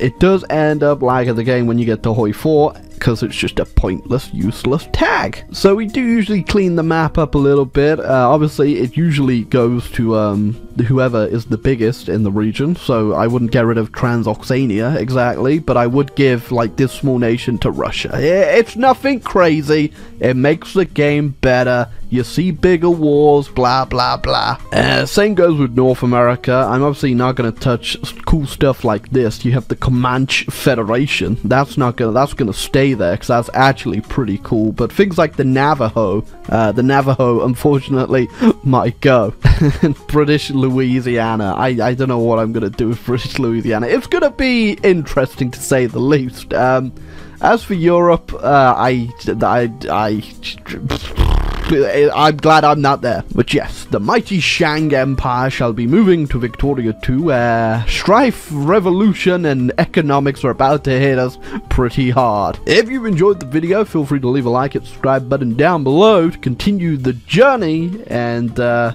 it does end up lagging the game when you get to Hoi 4 because it's just a pointless, useless tag. So we do usually clean the map up a little bit. Uh, obviously, it usually goes to um, whoever is the biggest in the region, so I wouldn't get rid of Transoxania exactly, but I would give like this small nation to Russia. It's nothing crazy. It makes the game better. You see bigger wars, blah blah blah. Uh, same goes with North America. I'm obviously not gonna touch cool stuff like this. You have the Comanche Federation. That's not gonna. That's gonna there because that's actually pretty cool. But things like the Navajo, uh, the Navajo unfortunately might go. British Louisiana, I, I don't know what I'm going to do with British Louisiana. It's going to be interesting to say the least. Um, as for Europe, uh, I, I, I I'm glad I'm not there. But yes, the mighty Shang Empire shall be moving to Victoria 2, where strife, revolution, and economics are about to hit us pretty hard. If you've enjoyed the video, feel free to leave a like and subscribe button down below to continue the journey, and, uh,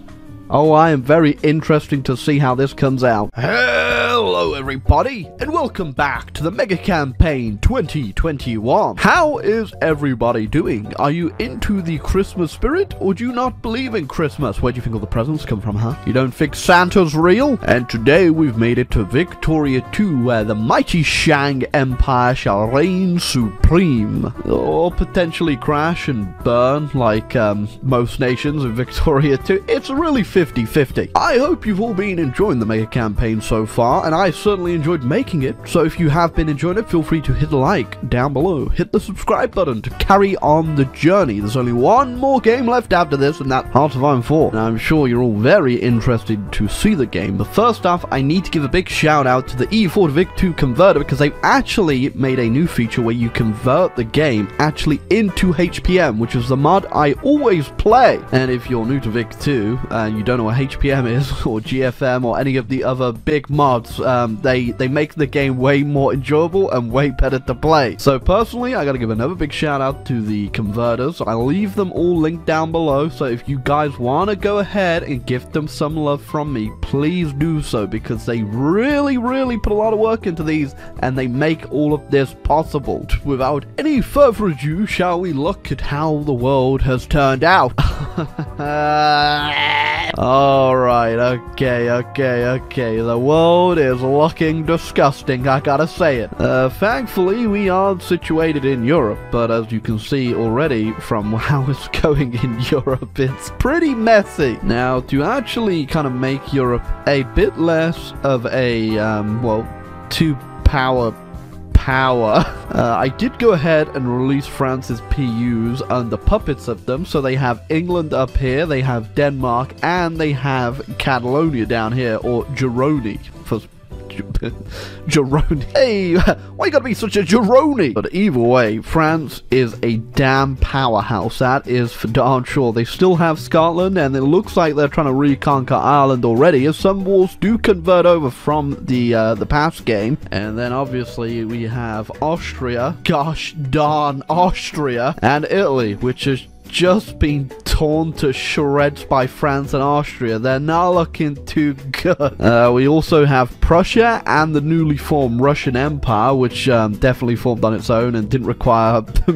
Oh, I am very interesting to see how this comes out. Hello everybody, and welcome back to the Mega Campaign 2021. How is everybody doing? Are you into the Christmas spirit, or do you not believe in Christmas? Where do you think all the presents come from, huh? You don't think Santa's real? And today we've made it to Victoria 2, where the mighty Shang Empire shall reign supreme. Or potentially crash and burn like um, most nations in Victoria 2. It's really 50-50. I hope you've all been enjoying the Mega Campaign so far, and I certainly enjoyed making it, so if you have been enjoying it, feel free to hit a like down below. Hit the subscribe button to carry on the journey. There's only one more game left after this, and that's Heart of Iron 4. Now, I'm sure you're all very interested to see the game, but first off, I need to give a big shout out to the EU4 Vic 2 converter, because they've actually made a new feature where you convert the game actually into HPM, which is the mod I always play. And if you're new to Vic 2, and you don't know what HPM is, or GFM, or any of the other big mods, uh, um, they they make the game way more enjoyable and way better to play. So personally, I gotta give another big shout out to the converters. I'll leave them all linked down below. So if you guys want to go ahead and give them some love from me, please do so because they really, really put a lot of work into these and they make all of this possible. Without any further ado, shall we look at how the world has turned out? Alright, okay, okay, okay. The world is looking disgusting, I gotta say it. Uh, thankfully, we aren't situated in Europe, but as you can see already from how it's going in Europe, it's pretty messy. Now, to actually kind of make Europe a bit less of a, um, well, two power power. Uh, I did go ahead and release France's PUs and the puppets of them. So they have England up here, they have Denmark, and they have Catalonia down here, or Gironi for Jeroni. Hey, why you gotta be such a Jeroni? But either way, France is a damn powerhouse. That is for darn sure. They still have Scotland, and it looks like they're trying to reconquer Ireland already, as some walls do convert over from the uh, the past game. And then obviously we have Austria. Gosh darn Austria. And Italy, which is just been torn to shreds by France and Austria. They're not looking too good. Uh, we also have Prussia and the newly formed Russian Empire, which um, definitely formed on its own and didn't require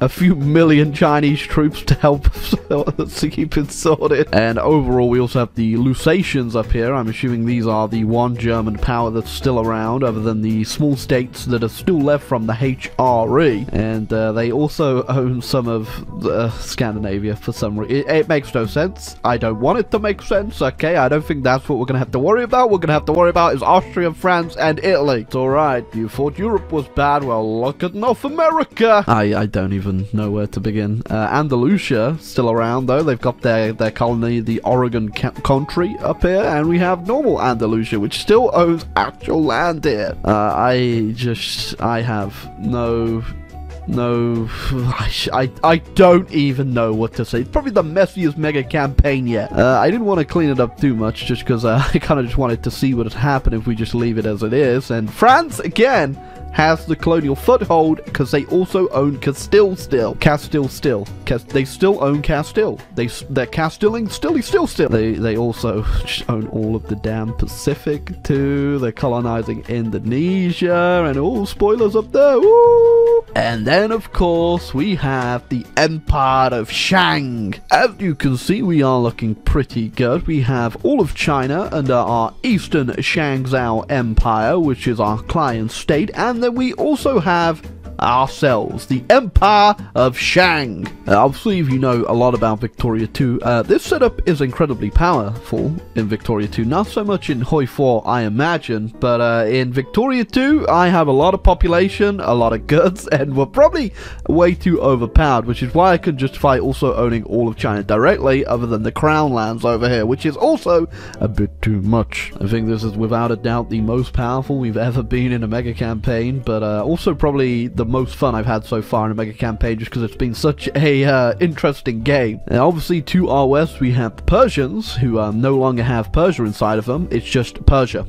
a few million Chinese troops to help to keep it sorted. And overall, we also have the Lusatians up here. I'm assuming these are the one German power that's still around, other than the small states that are still left from the HRE. And uh, they also own some of the uh, Scandinavia for some reason. It, it, makes no sense. I don't want it to make sense, okay? I don't think that's what we're going to have to worry about. We're going to have to worry about is Austria, France, and Italy. It's alright. You thought Europe was bad. Well, look at North America. I, I don't even know where to begin. Uh, Andalusia, still around, though. They've got their, their colony, the Oregon country, up here. And we have normal Andalusia, which still owns actual land here. Uh, I just... I have no no, I, I don't even know what to say. It's probably the messiest mega campaign yet. Uh, I didn't want to clean it up too much just because uh, I kind of just wanted to see what would happen if we just leave it as it is. And France, again, has the colonial foothold because they also own Castile still. Castile still. Cast they still own Castile. They, they're Castilling still, still, still. They, they also own all of the damn Pacific too. They're colonizing Indonesia and all spoilers up there. Woo! And then, of course, we have the Empire of Shang. As you can see, we are looking pretty good. We have all of China under our Eastern Shangzhou Empire, which is our client state, and then we also have ourselves, the Empire of Shang. Uh, obviously, if you know a lot about Victoria 2, uh, this setup is incredibly powerful in Victoria 2. Not so much in Hoi 4, I imagine, but uh, in Victoria 2, I have a lot of population, a lot of goods, and we're probably way too overpowered, which is why I can justify also owning all of China directly, other than the Crown lands over here, which is also a bit too much. I think this is without a doubt the most powerful we've ever been in a mega campaign, but uh, also probably the most fun I've had so far in a mega campaign just because it's been such a uh, interesting game. Now, obviously, to our west, we have the Persians, who um, no longer have Persia inside of them. It's just Persia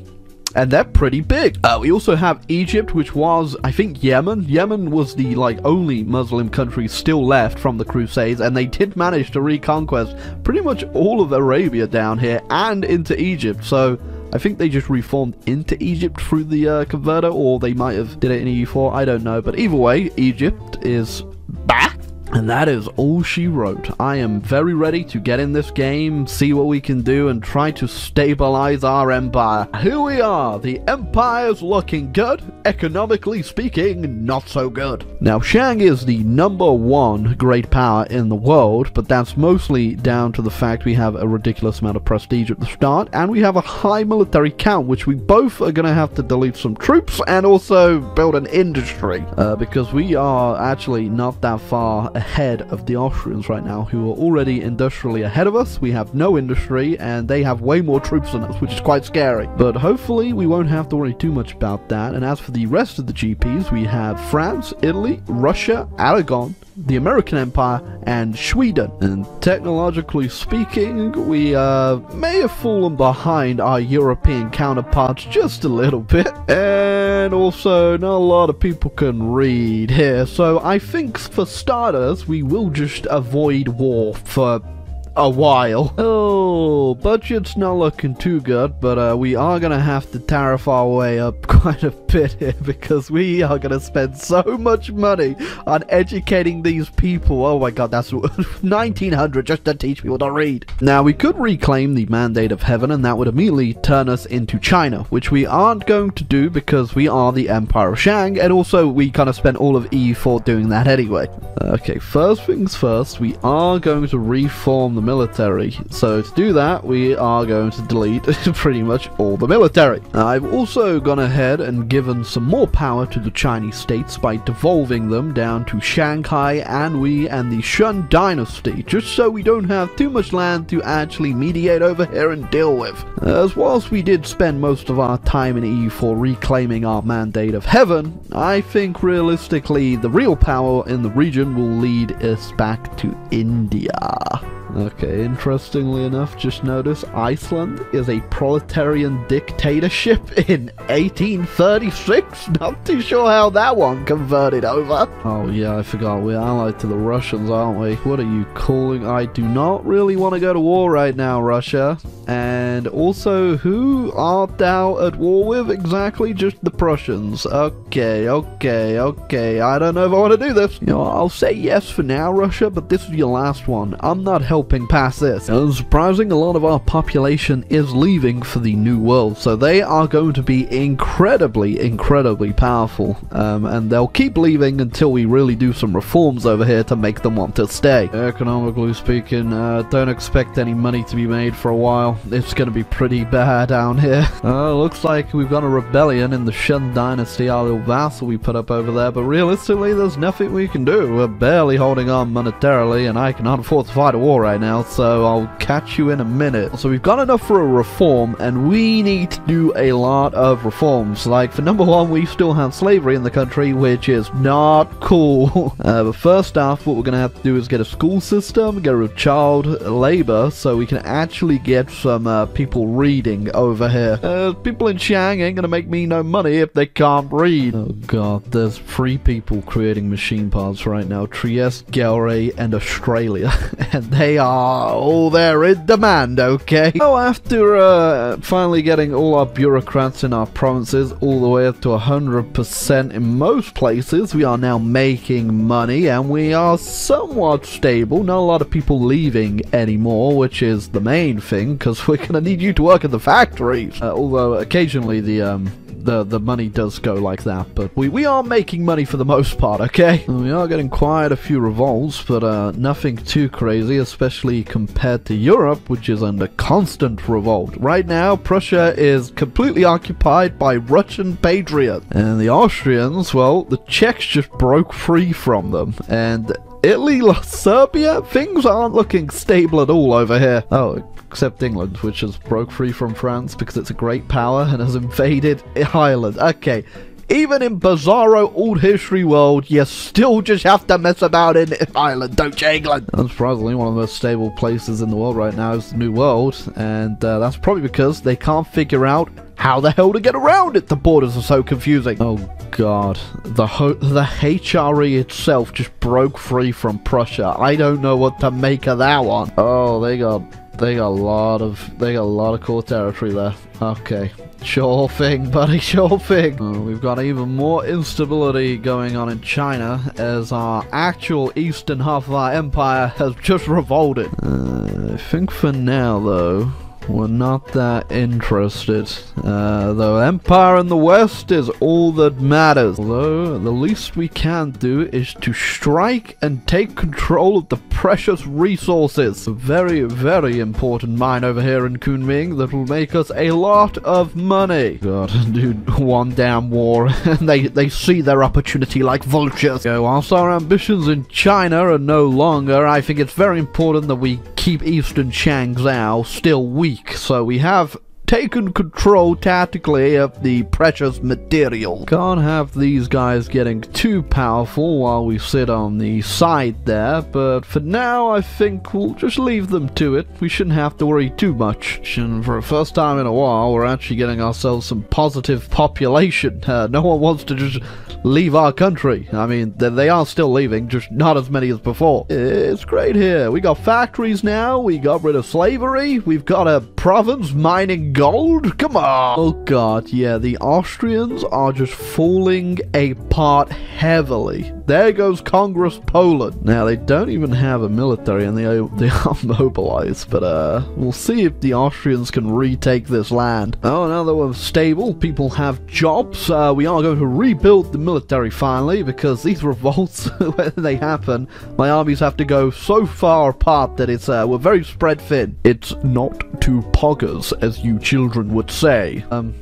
and they're pretty big. Uh, we also have Egypt, which was, I think, Yemen. Yemen was the, like, only Muslim country still left from the Crusades, and they did manage to reconquest pretty much all of Arabia down here and into Egypt, so I think they just reformed into Egypt through the uh, converter, or they might have did it in EU4, I don't know. But either way, Egypt is back. And that is all she wrote. I am very ready to get in this game, see what we can do, and try to stabilize our empire. Here we are. The empire's looking good. Economically speaking, not so good. Now, Shang is the number one great power in the world, but that's mostly down to the fact we have a ridiculous amount of prestige at the start, and we have a high military count, which we both are going to have to delete some troops and also build an industry, uh, because we are actually not that far ahead of the Austrians right now, who are already industrially ahead of us. We have no industry, and they have way more troops than us, which is quite scary. But hopefully, we won't have to worry too much about that. And as for the rest of the GPs, we have France, Italy, Russia, Aragon, the American Empire, and Sweden. And technologically speaking, we uh, may have fallen behind our European counterparts just a little bit. And also, not a lot of people can read here, so I think for starters, we will just avoid war for a while. Oh, budget's not looking too good, but uh, we are gonna have to tariff our way up quite a bit here because we are gonna spend so much money on educating these people. Oh my god, that's 1900 just to teach people to read. Now, we could reclaim the Mandate of Heaven, and that would immediately turn us into China, which we aren't going to do because we are the Empire of Shang, and also we kind of spent all of EU4 doing that anyway. Okay, first things first, we are going to reform the military. So to do that, we are going to delete pretty much all the military. I've also gone ahead and given some more power to the Chinese states by devolving them down to Shanghai, Anhui, and the Shun dynasty, just so we don't have too much land to actually mediate over here and deal with. As whilst we did spend most of our time in EU4 reclaiming our mandate of heaven, I think realistically the real power in the region will lead us back to India. Okay, interestingly enough, just notice Iceland is a proletarian dictatorship in 1836. Not too sure how that one converted over. Oh yeah, I forgot, we're allied to the Russians, aren't we? What are you calling? I do not really want to go to war right now, Russia. And also, who art thou at war with exactly? Just the Prussians. Okay, okay, okay. I don't know if I want to do this. You know, I'll say yes for now, Russia, but this is your last one. I'm not helping past this. Unsurprising, a lot of our population is leaving for the New World, so they are going to be incredibly, incredibly powerful. Um, and they'll keep leaving until we really do some reforms over here to make them want to stay. Economically speaking, uh, don't expect any money to be made for a while. It's going to be pretty bad down here. Uh, looks like we've got a rebellion in the Shun Dynasty, our little vassal we put up over there, but realistically, there's nothing we can do. We're barely holding on monetarily, and I cannot afford to fight a war right now, so I'll catch you in a minute. So we've got enough for a reform, and we need to do a lot of reforms. Like, for number one, we still have slavery in the country, which is not cool. uh, but first off, what we're going to have to do is get a school system, get rid of child labor, so we can actually get some uh, people reading over here. Uh, people in Shang ain't going to make me no money if they can't read. Oh god, there's three people creating machine parts right now. Trieste, Galray, and Australia. and they are all there in demand, okay? So after uh, finally getting all our bureaucrats in our provinces all the way up to 100% in most places, we are now making money and we are somewhat stable. Not a lot of people leaving anymore, which is the main thing, because we're going to need you to work in the factories. Uh, although occasionally the um, the the money does go like that, but we, we are making money for the most part, okay? We are getting quite a few revolts, but uh, nothing too crazy, especially compared to Europe, which is under constant revolt. Right now, Prussia is completely occupied by Russian patriots, and the Austrians, well, the Czechs just broke free from them, and Italy, Serbia, things aren't looking stable at all over here. Oh, except England, which has broke free from France because it's a great power and has invaded Ireland. Okay, even in bizarro old history world, you still just have to mess about in Ireland, don't you, England? Unsurprisingly, one of the most stable places in the world right now is the New World, and uh, that's probably because they can't figure out how the hell to get around it. The borders are so confusing. Oh god, the the HRE itself just broke free from Prussia. I don't know what to make of that one. Oh, they got they got a lot of they got a lot of cool territory there. Okay. Sure thing, buddy, sure thing. Uh, we've got even more instability going on in China as our actual eastern half of our empire has just revolted. Uh, I think for now, though, we're not that interested. Uh, the Empire in the West is all that matters. Although, the least we can do is to strike and take control of the precious resources. A very, very important mine over here in Kunming that will make us a lot of money. God, dude, one damn war, and they, they see their opportunity like vultures. So, whilst our ambitions in China are no longer, I think it's very important that we keep Eastern Shangzhou still weak. So we have taken control tactically of the precious material. Can't have these guys getting too powerful while we sit on the side there, but for now I think we'll just leave them to it. We shouldn't have to worry too much. And for the first time in a while, we're actually getting ourselves some positive population. Uh, no one wants to just leave our country. I mean, they, are still leaving, just not as many as before. It's great here. We got factories now, we got rid of slavery, we've got a province mining gold. Come on. Oh god, yeah, the Austrians are just falling apart heavily. There goes Congress Poland. Now, they don't even have a military and they are, they are mobilized, but uh, we'll see if the Austrians can retake this land. Oh, now that we're stable, people have jobs, uh, we are going to rebuild the military finally, because these revolts, when they happen, my armies have to go so far apart that it's, uh, we're very spread thin. It's not too poggers, as you children would say. Um,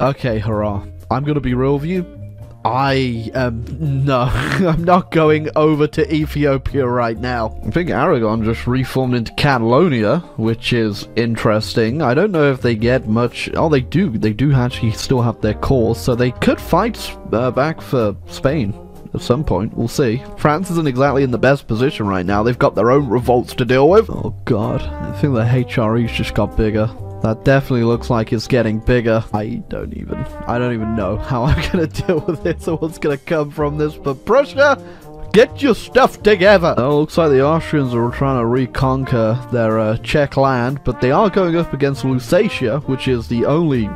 okay, hurrah. I'm gonna be real with you. I am no, I'm not going over to Ethiopia right now. I think Aragon just reformed into Catalonia, which is interesting. I don't know if they get much. Oh, they do. They do actually still have their cause, so they could fight uh, back for Spain at some point. We'll see. France isn't exactly in the best position right now. They've got their own revolts to deal with. Oh god, I think the HRE's just got bigger. That definitely looks like it's getting bigger. I don't even, I don't even know how I'm gonna deal with this or what's gonna come from this, but Prussia, get your stuff together! Oh, looks like the Austrians are trying to reconquer their uh, Czech land, but they are going up against Lusatia, which is the only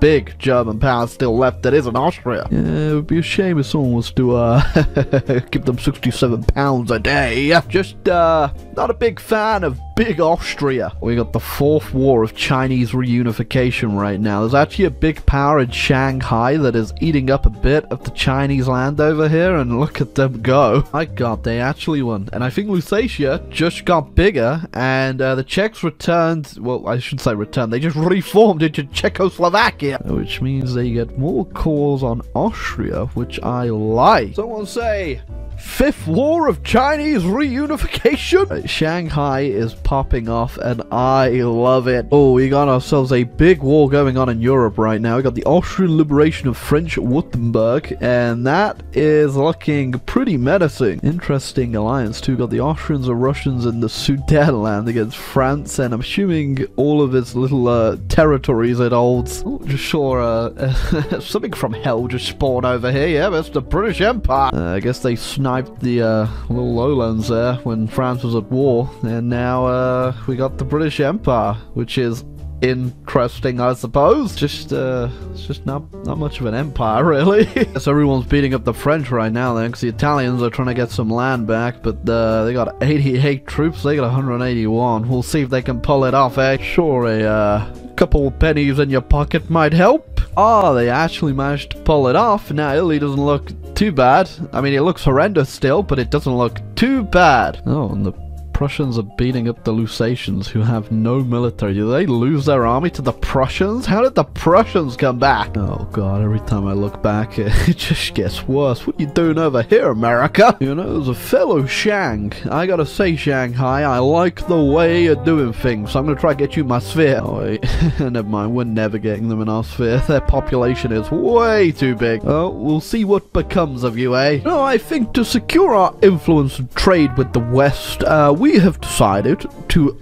big German power still left that isn't Austria. Yeah, it would be a shame if someone was to uh, give them 67 pounds a day. Just uh, not a big fan of big Austria. We got the fourth war of Chinese reunification right now. There's actually a big power in Shanghai that is eating up a bit of the Chinese land over here, and look at them go. My god, they actually won. And I think Lusatia just got bigger, and uh, the Czechs returned, well, I shouldn't say returned, they just reformed into Czechoslovakia, which means they get more calls on Austria, which I like. Someone say, Fifth War of Chinese Reunification? Uh, Shanghai is popping off and I love it. Oh, we got ourselves a big war going on in Europe right now. We got the Austrian liberation of French Württemberg and that is looking pretty menacing. Interesting alliance too. Got the Austrians and Russians in the Sudetenland against France and I'm assuming all of its little uh, territories it holds. Oh, just sure uh, something from hell just spawned over here. Yeah, that's the British Empire. Uh, I guess they sniped the uh, little lowlands there when France was at war, and now uh, we got the British Empire, which is interesting, I suppose. Just, uh, it's just not not much of an empire, really. so everyone's beating up the French right now, then, because the Italians are trying to get some land back, but uh, they got 88 troops, they got 181. We'll see if they can pull it off, eh? Sure, a uh, couple pennies in your pocket might help. Oh, they actually managed to pull it off. Now, Italy doesn't look too bad. I mean, it looks horrendous still, but it doesn't look too bad. Oh, and the Prussians are beating up the Lusatians, who have no military. Do they lose their army to the Prussians? How did the Prussians come back? Oh god, every time I look back, it just gets worse. What are you doing over here, America? You know, as a fellow Shang, I gotta say, Shanghai, I like the way you're doing things, so I'm gonna try to get you my sphere. Oh wait, never mind, we're never getting them in our sphere. Their population is way too big. Oh, we'll see what becomes of you, eh? No, I think to secure our influence and trade with the West, uh, we we have decided to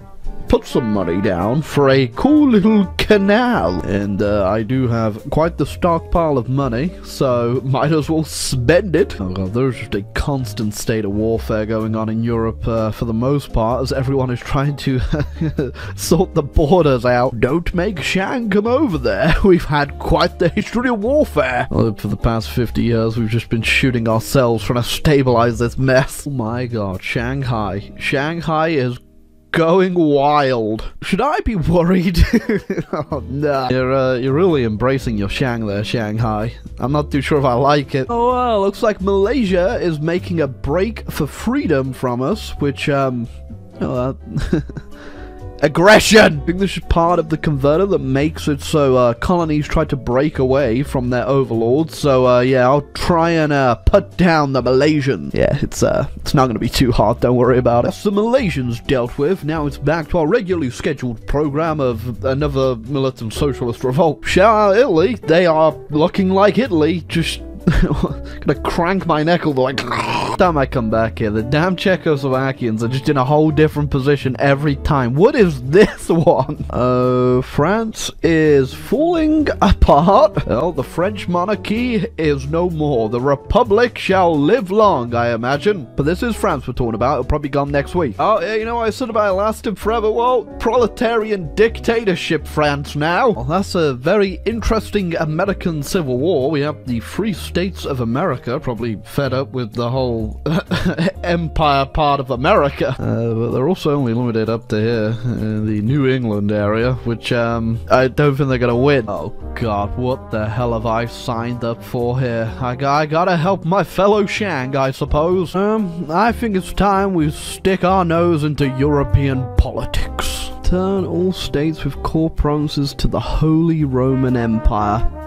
put some money down for a cool little canal. And uh, I do have quite the stockpile of money, so might as well spend it. Oh god, there's just a constant state of warfare going on in Europe uh, for the most part, as everyone is trying to sort the borders out. Don't make Shang come over there. We've had quite the history of warfare. For the past 50 years, we've just been shooting ourselves trying to stabilize this mess. Oh my god, Shanghai. Shanghai is going wild. Should I be worried? oh no. You're, uh, you're really embracing your Shang there, Shanghai. I'm not too sure if I like it. Oh well, looks like Malaysia is making a break for freedom from us, which, um, well, uh, Aggression! I think this is part of the converter that makes it so uh, colonies try to break away from their overlords. So uh, yeah, I'll try and uh, put down the Malaysians. Yeah, it's uh, it's not going to be too hard. Don't worry about it. That's the Malaysians dealt with. Now it's back to our regularly scheduled program of another militant socialist revolt. Shout out Italy. They are looking like Italy. Just gonna crank my neck all the way. time I come back here, the damn Czechoslovakians are just in a whole different position every time. What is this one? Uh, France is falling apart. Well, the French monarchy is no more. The Republic shall live long, I imagine. But this is France we're talking about. It'll probably come next week. Oh, yeah, you know, I said about it lasted forever. Well, proletarian dictatorship France now. Well, that's a very interesting American Civil War. We have the Free States of America, probably fed up with the whole empire part of America. Uh, but they're also only limited up to here, in the New England area, which um, I don't think they're gonna win. Oh god, what the hell have I signed up for here? I, I gotta help my fellow Shang, I suppose. Um, I think it's time we stick our nose into European politics. Turn all states with core provinces to the Holy Roman Empire.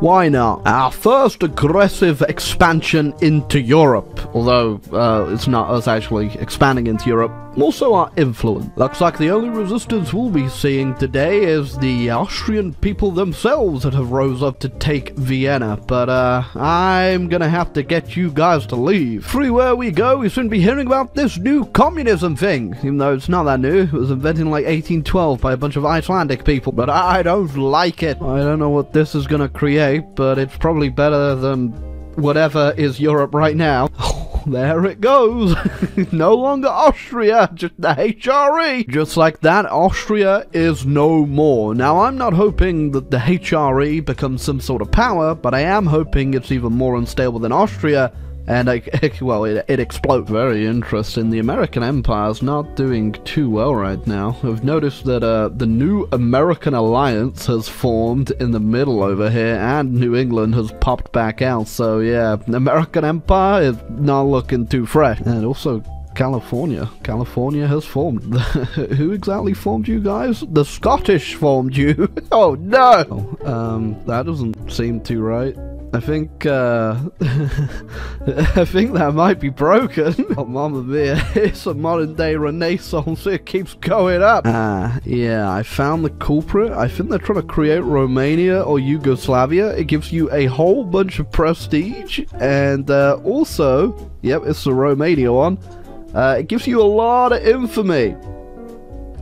Why not? Our first aggressive expansion into Europe, although uh, it's not us actually expanding into Europe, also our influence. Looks like the only resistance we'll be seeing today is the Austrian people themselves that have rose up to take Vienna, but uh, I'm gonna have to get you guys to leave. Everywhere we go, we soon be hearing about this new communism thing, even though it's not that new. It was invented in like 1812 by a bunch of Icelandic people, but I don't like it. I don't know what this is gonna create but it's probably better than whatever is Europe right now. Oh, there it goes. no longer Austria, just the HRE. Just like that, Austria is no more. Now, I'm not hoping that the HRE becomes some sort of power, but I am hoping it's even more unstable than Austria and it, well, it, it explodes. Very interesting. The American Empire's not doing too well right now. I've noticed that uh, the new American Alliance has formed in the middle over here, and New England has popped back out. So yeah, American Empire is not looking too fresh. And also, California. California has formed. Who exactly formed you guys? The Scottish formed you. oh no! Um, that doesn't seem too right. I think, uh, I think that might be broken. oh, mamma mia, it's a modern day renaissance, it keeps going up. Ah, uh, yeah, I found the culprit. I think they're trying to create Romania or Yugoslavia. It gives you a whole bunch of prestige, and, uh, also, yep, it's the Romania one, uh, it gives you a lot of infamy.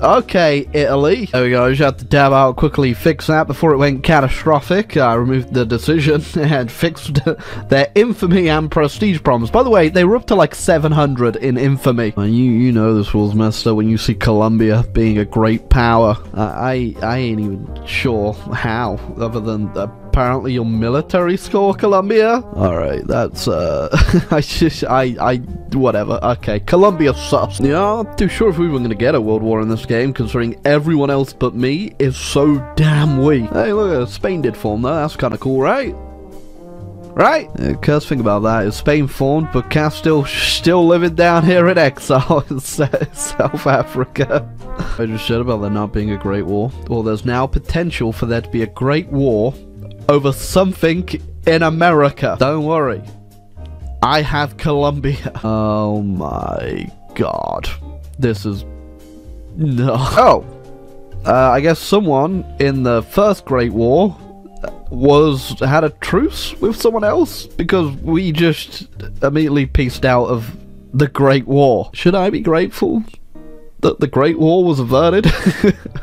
Okay, Italy. There we go. Just had to dab out quickly fix that before it went catastrophic. I removed the decision and fixed their infamy and prestige problems. By the way, they were up to like 700 in infamy. And you you know this was up when you see Colombia being a great power. Uh, I I ain't even sure how, other than uh, apparently your military score, Colombia. All right, that's uh, I just I I whatever. Okay, Colombia sucks. Yeah, I'm not too sure if we were gonna get a world war in this game, considering everyone else but me is so damn weak. Hey, look, Spain did form though. That's kind of cool, right? Right? The cursed thing about that is Spain formed, but Castile still living down here in exile in South Africa. I just said about there not being a great war. Well, there's now potential for there to be a great war over something in America. Don't worry. I have Colombia. Oh my god. This is... No. Oh. Uh, I guess someone in the First Great War was had a truce with someone else because we just immediately pieced out of the Great War. Should I be grateful that the Great War was averted?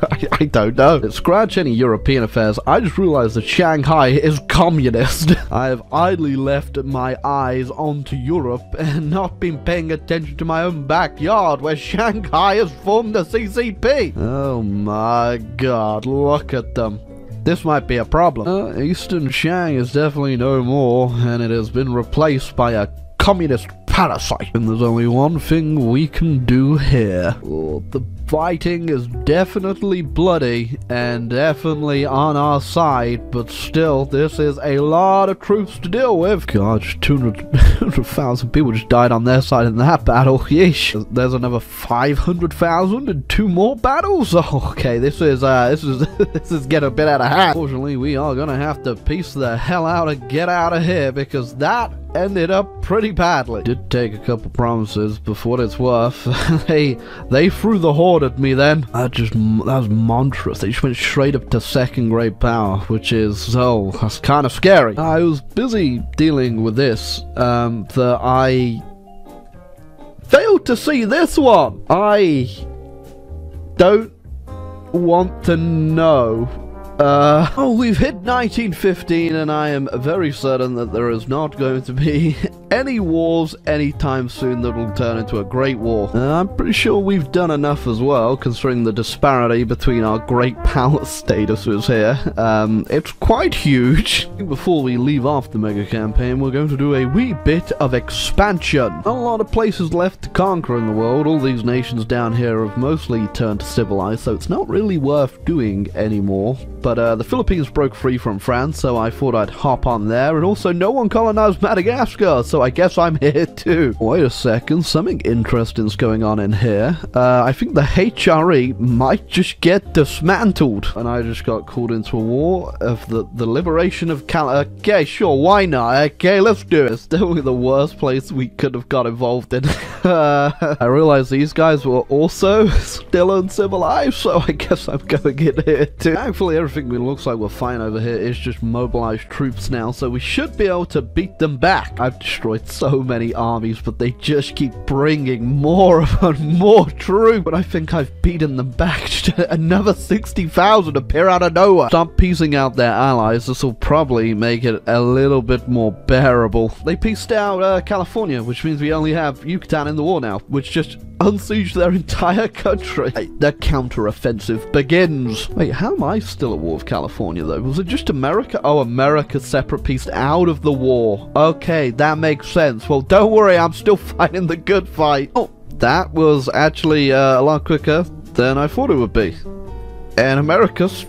I, I, don't know. Scratch any European affairs, I just realized that Shanghai is communist. I have idly left my eyes onto Europe and not been paying attention to my own backyard where Shanghai has formed the CCP. Oh my god, look at them. This might be a problem. Uh, Eastern Shang is definitely no more, and it has been replaced by a communist parasite. And there's only one thing we can do here. Oh, the fighting is definitely bloody and definitely on our side, but still, this is a lot of troops to deal with. Gosh, 200,000 people just died on their side in that battle. Yeesh. There's another 500,000 and two more battles. Okay, this is uh, this is this is getting a bit out of hand. Fortunately, we are gonna have to piece the hell out and get out of here because that ended up pretty badly. Did take a couple promises, but for what it's worth, they they threw the horde at me then. That just that was monstrous. They just went straight up to second grade power, which is oh, that's kind of scary. I was busy dealing with this um, that I failed to see this one. I don't want to know uh, oh, we've hit 1915 and I am very certain that there is not going to be any wars anytime soon that will turn into a great war. Uh, I'm pretty sure we've done enough as well, considering the disparity between our great power statuses here. Um, it's quite huge. Before we leave off the mega campaign, we're going to do a wee bit of expansion. a lot of places left to conquer in the world. All these nations down here have mostly turned to civilized, so it's not really worth doing anymore. But uh, the Philippines broke free from France, so I thought I'd hop on there. And also, no one colonized Madagascar, so I guess I'm here too. Wait a second, something interesting's going on in here. Uh, I think the HRE might just get dismantled. And I just got called into a war of the, the liberation of Cal- Okay, sure, why not? Okay, let's do it. It's definitely the worst place we could have got involved in. uh, I realized these guys were also still uncivilized, so I guess I'm going in here too. Thankfully, everything looks like we're fine over here is just mobilized troops now, so we should be able to beat them back. I've destroyed so many armies, but they just keep bringing more and more troops. But I think I've beaten them back. to Another 60,000 appear out of nowhere. Stop piecing out their allies. This will probably make it a little bit more bearable. They pieced out uh, California, which means we only have Yucatan in the war now, which just unsiege their entire country. The counteroffensive begins. Wait, how am I still at war with California, though? Was it just America? Oh, America separate pieced out of the war. Okay, that makes sense. Well, don't worry, I'm still fighting the good fight. Oh, that was actually uh, a lot quicker than I thought it would be. And America's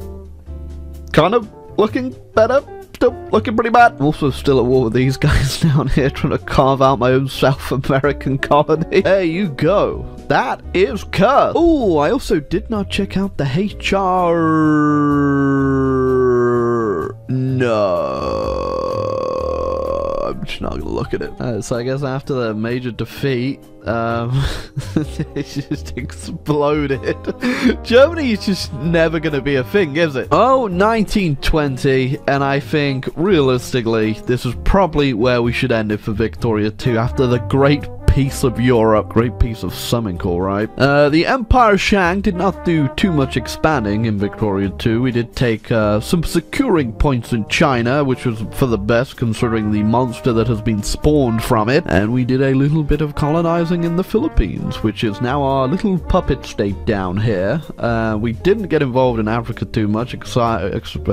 kind of looking better still looking pretty bad. I'm also still at war with these guys down here trying to carve out my own South American colony. There you go. That is cursed. Oh, I also did not check out the HR. No. I'm just not gonna look at it. Uh, so I guess after the major defeat, um, it just exploded. Germany is just never gonna be a thing, is it? Oh, 1920, and I think realistically, this is probably where we should end it for Victoria 2 after the great peace of Europe. Great piece of something, alright. Uh, the Empire Shang did not do too much expanding in Victoria 2. We did take uh, some securing points in China, which was for the best considering the monster that has been spawned from it. And we did a little bit of colonizing in the Philippines, which is now our little puppet state down here. Uh, we didn't get involved in Africa too much, except,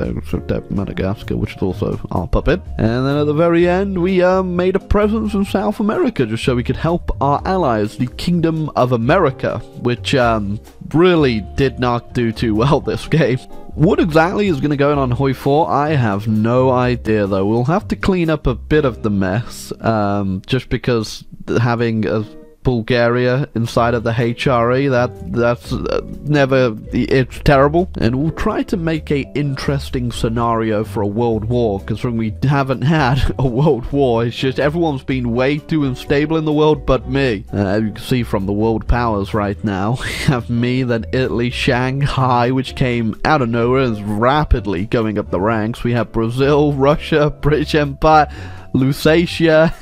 Madagascar, which is also our puppet. And then at the very end, we um, made a presence in South America just so we could help help our allies, the Kingdom of America, which um, really did not do too well this game. What exactly is going to go on on Hoi 4? I have no idea though. We'll have to clean up a bit of the mess, um, just because having a Bulgaria inside of the HRE. That that's uh, never it's terrible, and we'll try to make a interesting scenario for a world war. Because when we haven't had a world war, it's just everyone's been way too unstable in the world, but me. Uh, you can see from the world powers right now, have me, then Italy, Shanghai, which came out of nowhere and is rapidly going up the ranks. We have Brazil, Russia, British Empire. Lusatia,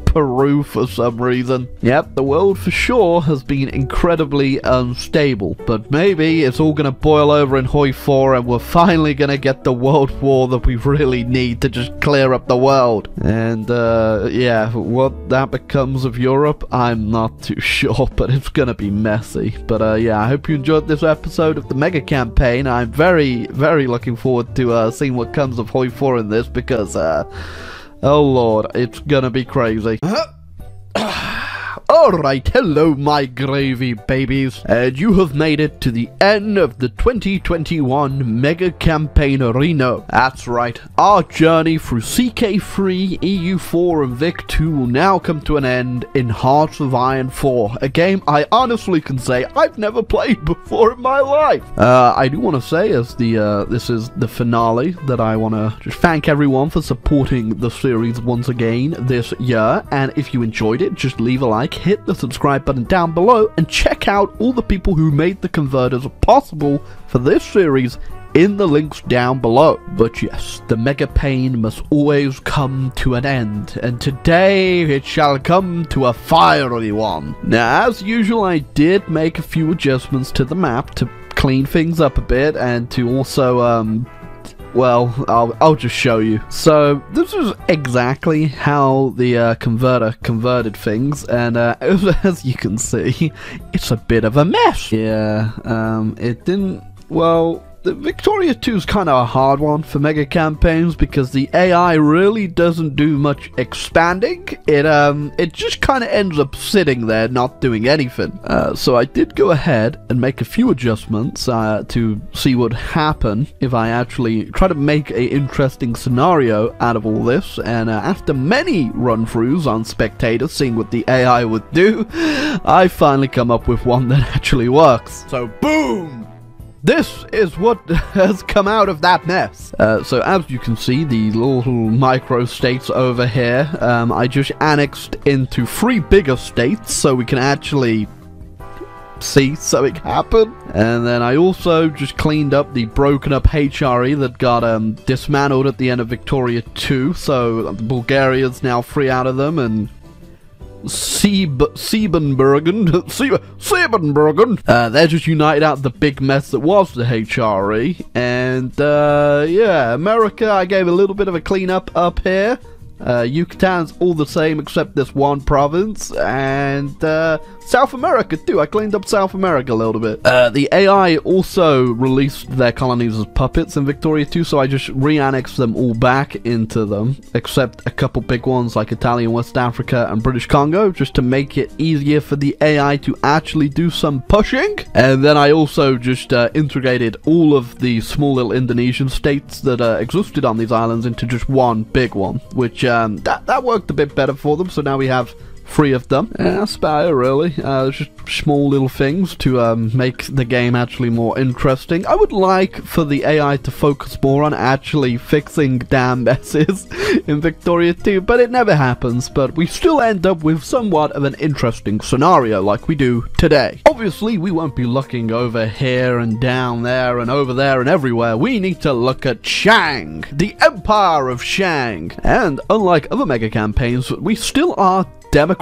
Peru for some reason. Yep, the world for sure has been incredibly unstable, but maybe it's all gonna boil over in Hoi 4 and we're finally gonna get the world war that we really need to just clear up the world. And, uh, yeah, what that becomes of Europe, I'm not too sure, but it's gonna be messy. But, uh, yeah, I hope you enjoyed this episode of the Mega Campaign. I'm very, very looking forward to, uh, seeing what comes of Hoi 4 in this because, uh, Oh lord, it's gonna be crazy. Alright, hello my gravy babies, and you have made it to the end of the 2021 Mega Campaign Arena. That's right, our journey through CK3, EU4 and Vic2 will now come to an end in Hearts of Iron 4, a game I honestly can say I've never played before in my life. Uh, I do want to say as the uh, this is the finale that I want to just thank everyone for supporting the series once again this year, and if you enjoyed it, just leave a like, hit the subscribe button down below, and check out all the people who made the converters possible for this series in the links down below. But yes, the mega pain must always come to an end, and today it shall come to a fiery one. Now, as usual, I did make a few adjustments to the map to clean things up a bit and to also um, well, I'll, I'll just show you. So, this is exactly how the uh, converter converted things, and uh, as you can see, it's a bit of a mess. Yeah, um, it didn't, well, the Victoria 2 is kind of a hard one for mega campaigns because the AI really doesn't do much expanding. It um it just kind of ends up sitting there not doing anything. Uh, so I did go ahead and make a few adjustments uh, to see what would happen if I actually try to make a interesting scenario out of all this. And uh, after many run-throughs on Spectator, seeing what the AI would do, I finally come up with one that actually works. So boom! This is what has come out of that mess. Uh, so as you can see, the little micro states over here, um, I just annexed into three bigger states so we can actually see something happen. And then I also just cleaned up the broken up HRE that got um, dismantled at the end of Victoria 2, so Bulgaria's now free out of them and Sieb Siebenbergen, Siebenbergen. Uh, they're just united out the big mess that was the HRE, and uh, yeah, America. I gave a little bit of a cleanup up here. Uh, Yucatan's all the same except this one province, and uh, South America too. I cleaned up South America a little bit. Uh, the AI also released their colonies as puppets in Victoria 2, so I just re-annexed them all back into them, except a couple big ones like Italian West Africa and British Congo, just to make it easier for the AI to actually do some pushing. And then I also just uh, integrated all of the small little Indonesian states that uh, existed on these islands into just one big one, which um, that, that worked a bit better for them, so now we have three of them. Yeah, that's about it, really. Uh, just small little things to um, make the game actually more interesting. I would like for the AI to focus more on actually fixing damn messes in Victoria 2, but it never happens. But we still end up with somewhat of an interesting scenario like we do today. Obviously, we won't be looking over here and down there and over there and everywhere. We need to look at Shang, the Empire of Shang. And unlike other mega campaigns, we still are democratic.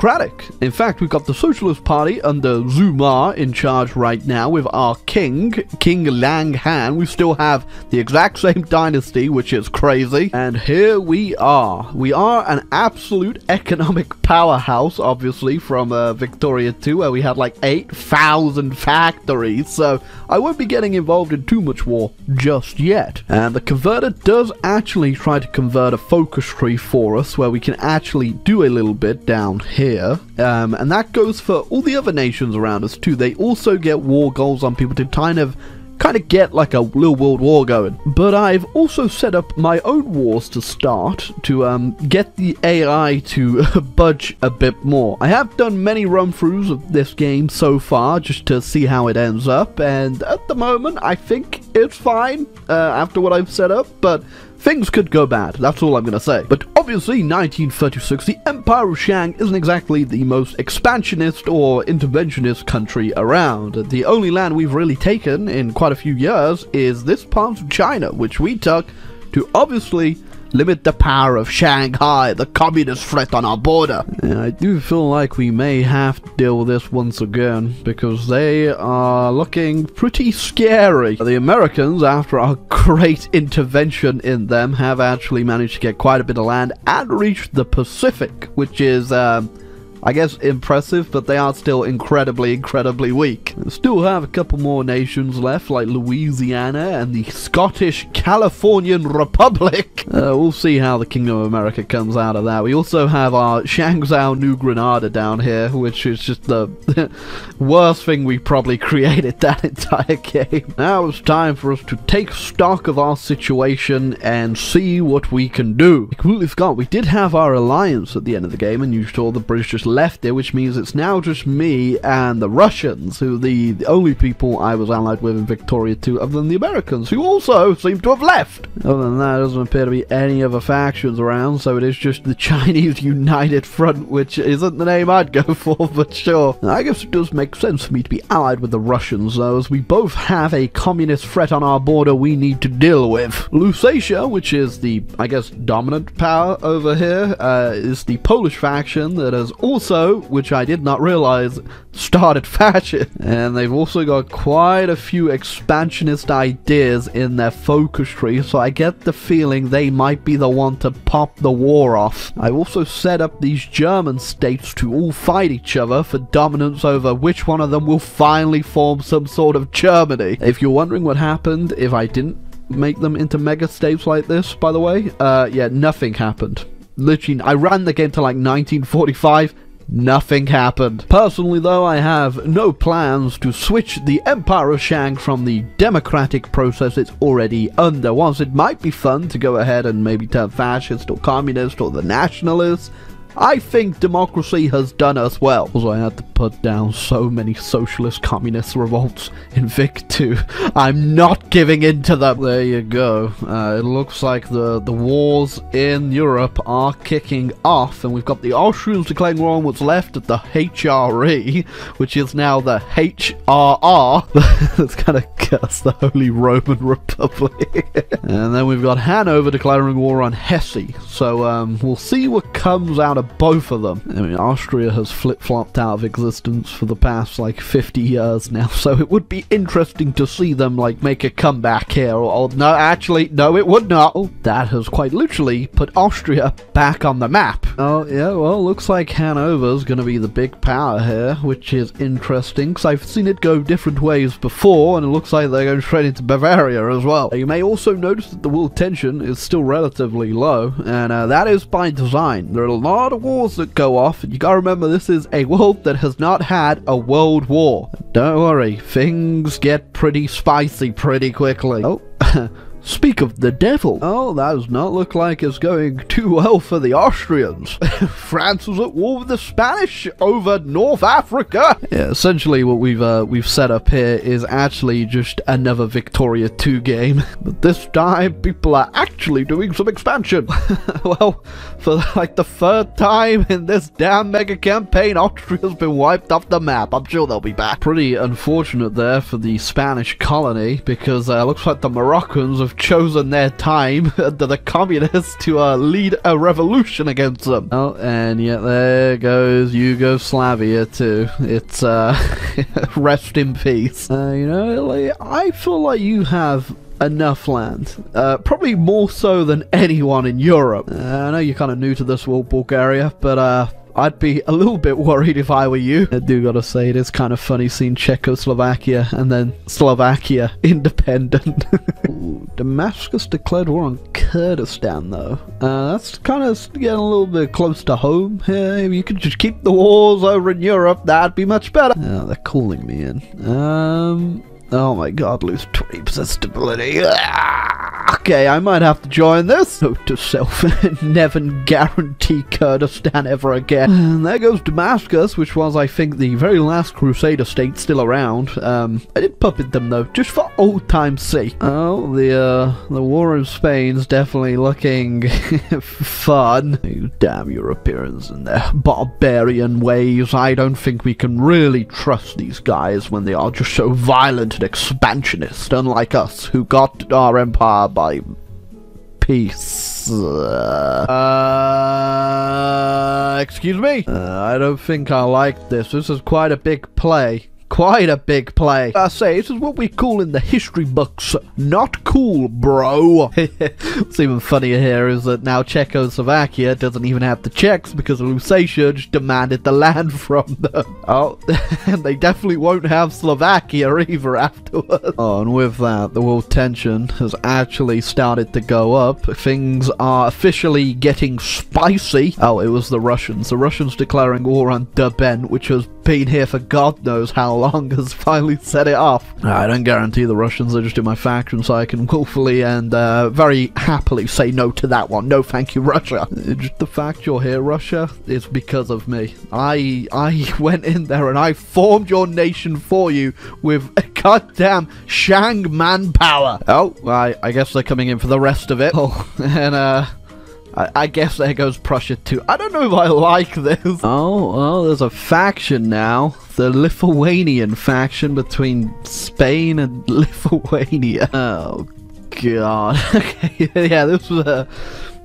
In fact, we've got the Socialist Party under Zuma in charge right now with our king, King Lang Han. We still have the exact same dynasty, which is crazy. And here we are. We are an absolute economic powerhouse, obviously, from uh, Victoria 2, where we had like 8,000 factories. So I won't be getting involved in too much war just yet. And the converter does actually try to convert a focus tree for us, where we can actually do a little bit down here, um, and that goes for all the other nations around us too. They also get war goals on people to kind of kind of get like a little world war going. But I've also set up my own wars to start to um, get the AI to budge a bit more. I have done many run-throughs of this game so far just to see how it ends up, and at the moment I think it's fine uh, after what I've set up, but Things could go bad, that's all I'm gonna say. But obviously, 1936, the Empire of Shang isn't exactly the most expansionist or interventionist country around. The only land we've really taken in quite a few years is this part of China, which we took to obviously limit the power of Shanghai, the communist threat on our border. And I do feel like we may have to deal with this once again, because they are looking pretty scary. The Americans, after our great intervention in them, have actually managed to get quite a bit of land and reach the Pacific, which is... Uh, I guess, impressive, but they are still incredibly, incredibly weak. Still have a couple more nations left, like Louisiana and the Scottish Californian Republic. Uh, we'll see how the Kingdom of America comes out of that. We also have our Shangzhou New Granada down here, which is just the worst thing we probably created that entire game. Now it's time for us to take stock of our situation and see what we can do. We completely forgot, we did have our alliance at the end of the game, and you saw the British just left it, which means it's now just me and the Russians, who the, the only people I was allied with in Victoria 2, other than the Americans, who also seem to have left. Other than that, there doesn't appear to be any other factions around, so it is just the Chinese United Front, which isn't the name I'd go for, but sure. I guess it does make sense for me to be allied with the Russians, though, as we both have a communist threat on our border we need to deal with. Lusatia, which is the, I guess, dominant power over here, uh, is the Polish faction that has also, which I did not realize, started fashion. And they've also got quite a few expansionist ideas in their focus tree, so I get the feeling they might be the one to pop the war off. I've also set up these German states to all fight each other for dominance over which one of them will finally form some sort of Germany. If you're wondering what happened if I didn't make them into mega states like this, by the way, uh, yeah, nothing happened. Literally, I ran the game to like 1945, Nothing happened. Personally, though, I have no plans to switch the Empire of Shang from the democratic process it's already under. Whilst it might be fun to go ahead and maybe turn fascist or communist or the nationalists, I think democracy has done us well. I had to put down so many socialist communist revolts in Vic 2. I'm not giving in to them. There you go. Uh, it looks like the, the wars in Europe are kicking off, and we've got the Austrians declaring war on what's left of the HRE, which is now the HRR. That's kind of cursed the Holy Roman Republic. and then we've got Hanover declaring war on Hesse. So um, we'll see what comes out of both of them. I mean, Austria has flip-flopped out of existence for the past like 50 years now, so it would be interesting to see them like make a comeback here. Or, or no, actually, no, it would not. That has quite literally put Austria back on the map. Oh yeah, well, looks like Hanover's going to be the big power here, which is interesting because I've seen it go different ways before, and it looks like they're going straight into Bavaria as well. You may also notice that the world tension is still relatively low, and uh, that is by design. There are a lot of wars that go off, and you gotta remember this is a world that has not had a world war. Don't worry, things get pretty spicy pretty quickly. Oh. Speak of the devil. Oh, that does not look like it's going too well for the Austrians. France is at war with the Spanish over North Africa. Yeah, essentially what we've uh, we've set up here is actually just another Victoria 2 game. But this time, people are actually doing some expansion. well, for like the third time in this damn mega campaign, Austria's been wiped off the map. I'm sure they'll be back. Pretty unfortunate there for the Spanish colony, because uh, looks like the Moroccans have chosen their time under the communists to uh, lead a revolution against them. Oh, and yet there goes Yugoslavia too. It's, uh, rest in peace. Uh, you know, like, I feel like you have enough land. Uh, probably more so than anyone in Europe. Uh, I know you're kind of new to this world, Bulgaria, but uh, I'd be a little bit worried if I were you. I do gotta say, it is kind of funny seeing Czechoslovakia and then Slovakia independent. Ooh, Damascus declared war on Kurdistan, though. Uh, that's kind of getting a little bit close to home here. If you could just keep the wars over in Europe, that'd be much better. Oh, they're calling me in. Um, Oh my god, lose 20% stability. Ah, okay, I might have to join this. Note to self, never guarantee Kurdistan ever again. And there goes Damascus, which was, I think, the very last Crusader state still around. Um, I did puppet them though, just for old time's sake. Oh, the, uh, the war in Spain's definitely looking fun. You damn Europeans and their barbarian ways. I don't think we can really trust these guys when they are just so violent and expansionist, unlike us, who got our empire by peace. Uh, excuse me? Uh, I don't think I like this. This is quite a big play. Quite a big play. I say, this is what we call in the history books, not cool, bro. What's even funnier here is that now Czechoslovakia doesn't even have the Czechs because Lusatia just demanded the land from them. Oh, and they definitely won't have Slovakia either afterwards. Oh, and with that, the world tension has actually started to go up. Things are officially getting spicy. Oh, it was the Russians. The Russians declaring war on Derbent, which has been here for God knows how long, has finally set it off. I don't guarantee the Russians are just in my faction, so I can willfully and uh, very happily say no to that one. No, thank you, Russia. Just the fact you're here, Russia, is because of me. I I went in there and I formed your nation for you with a goddamn Shang manpower. Oh, I I guess they're coming in for the rest of it. Oh, and uh. I, I guess there goes Prussia too. I don't know if I like this. Oh, well, there's a faction now. The Lithuanian faction between Spain and Lithuania. Oh, God. okay, yeah, this was a...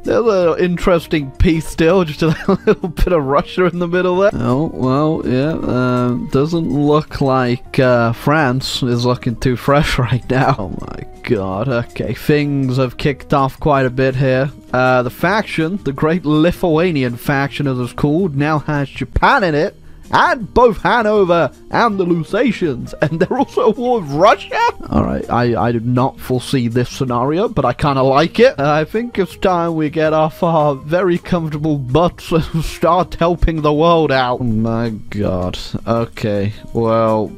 There's an interesting piece still, just a little bit of Russia in the middle there. Oh, well, yeah, uh, doesn't look like uh, France is looking too fresh right now. Oh my god, okay, things have kicked off quite a bit here. Uh, the faction, the Great Lithuanian faction as it's called, now has Japan in it and both Hanover and the Lusatians, and they're also at war with Russia? Alright, I, I did not foresee this scenario, but I kind of like it. Uh, I think it's time we get off our very comfortable butts and start helping the world out. Oh my god. Okay, well,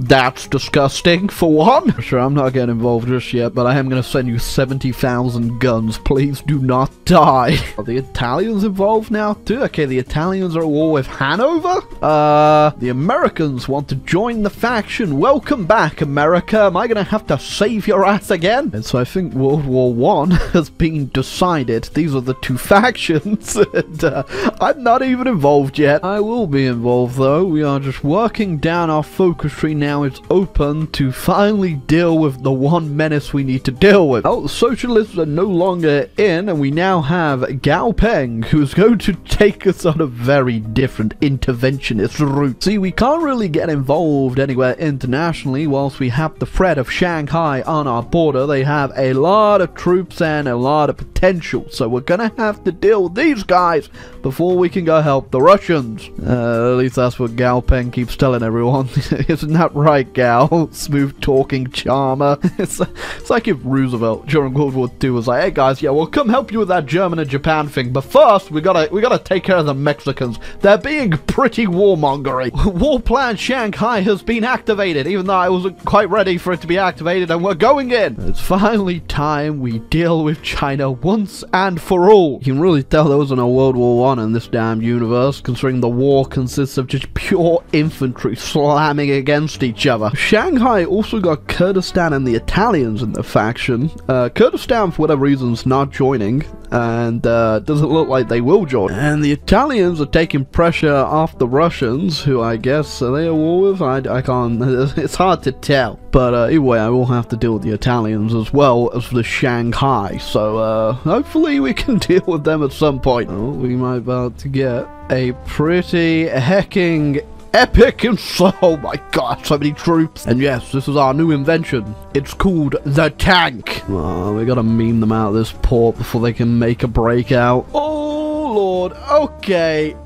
that's disgusting, for one. Sure, I'm not getting involved just yet, but I am going to send you 70,000 guns. Please do not die. Are the Italians involved now, too? Okay, the Italians are at war with Hanover? Uh, the Americans want to join the faction. Welcome back, America. Am I going to have to save your ass again? And so I think World War One has been decided. These are the two factions, and uh, I'm not even involved yet. I will be involved, though. We are just working down our focus tree now now it's open to finally deal with the one menace we need to deal with. Oh, socialists are no longer in, and we now have Gao Peng, who's going to take us on a very different interventionist route. See, we can't really get involved anywhere internationally whilst we have the threat of Shanghai on our border. They have a lot of troops and a lot of potential, so we're gonna have to deal with these guys before we can go help the Russians. Uh, at least that's what Gao Peng keeps telling everyone. Isn't that right, Gal? Smooth talking charmer. it's, it's like if Roosevelt during World War II was like, "Hey guys, yeah, we'll come help you with that German and Japan thing, but first we gotta we gotta take care of the Mexicans. They're being pretty warmongery. War Plan Shanghai has been activated, even though I wasn't quite ready for it to be activated, and we're going in. It's finally time we deal with China once and for all. You can really tell there wasn't a World War One in this damn universe, considering the war consists of just pure infantry slamming against each other. Shanghai also got Kurdistan and the Italians in the faction. Uh, Kurdistan, for whatever reasons, not joining, and uh, doesn't look like they will join. And the Italians are taking pressure off the Russians, who I guess are they at war with? I, I can't. It's hard to tell. But uh, anyway, I will have to deal with the Italians as well as the Shanghai. So uh, hopefully we can deal with them at some point. Oh, we might about to get a pretty hecking epic and so oh my god so many troops. And yes this is our new invention. It's called the tank. Oh, we gotta meme them out of this port before they can make a breakout. Oh lord. Okay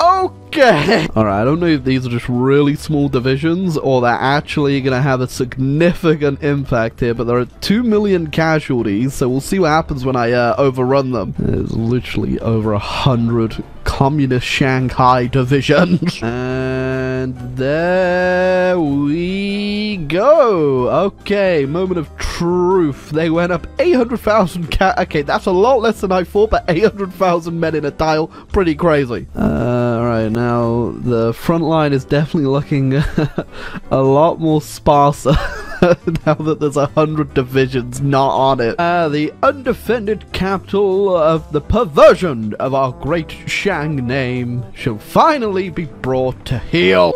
Okay. Alright, I don't know if these are just really small divisions or they're actually going to have a significant impact here, but there are 2 million casualties, so we'll see what happens when I uh, overrun them. There's literally over a hundred communist Shanghai divisions. and there we go. Okay, moment of truth. They went up 800,000 cat. Okay, that's a lot less than I thought, but 800,000 men in a tile. Pretty crazy. Uh, now the front line is definitely looking a lot more sparser. now that there's a hundred divisions not on it. Uh, the undefended capital of the perversion of our great Shang name shall finally be brought to heel.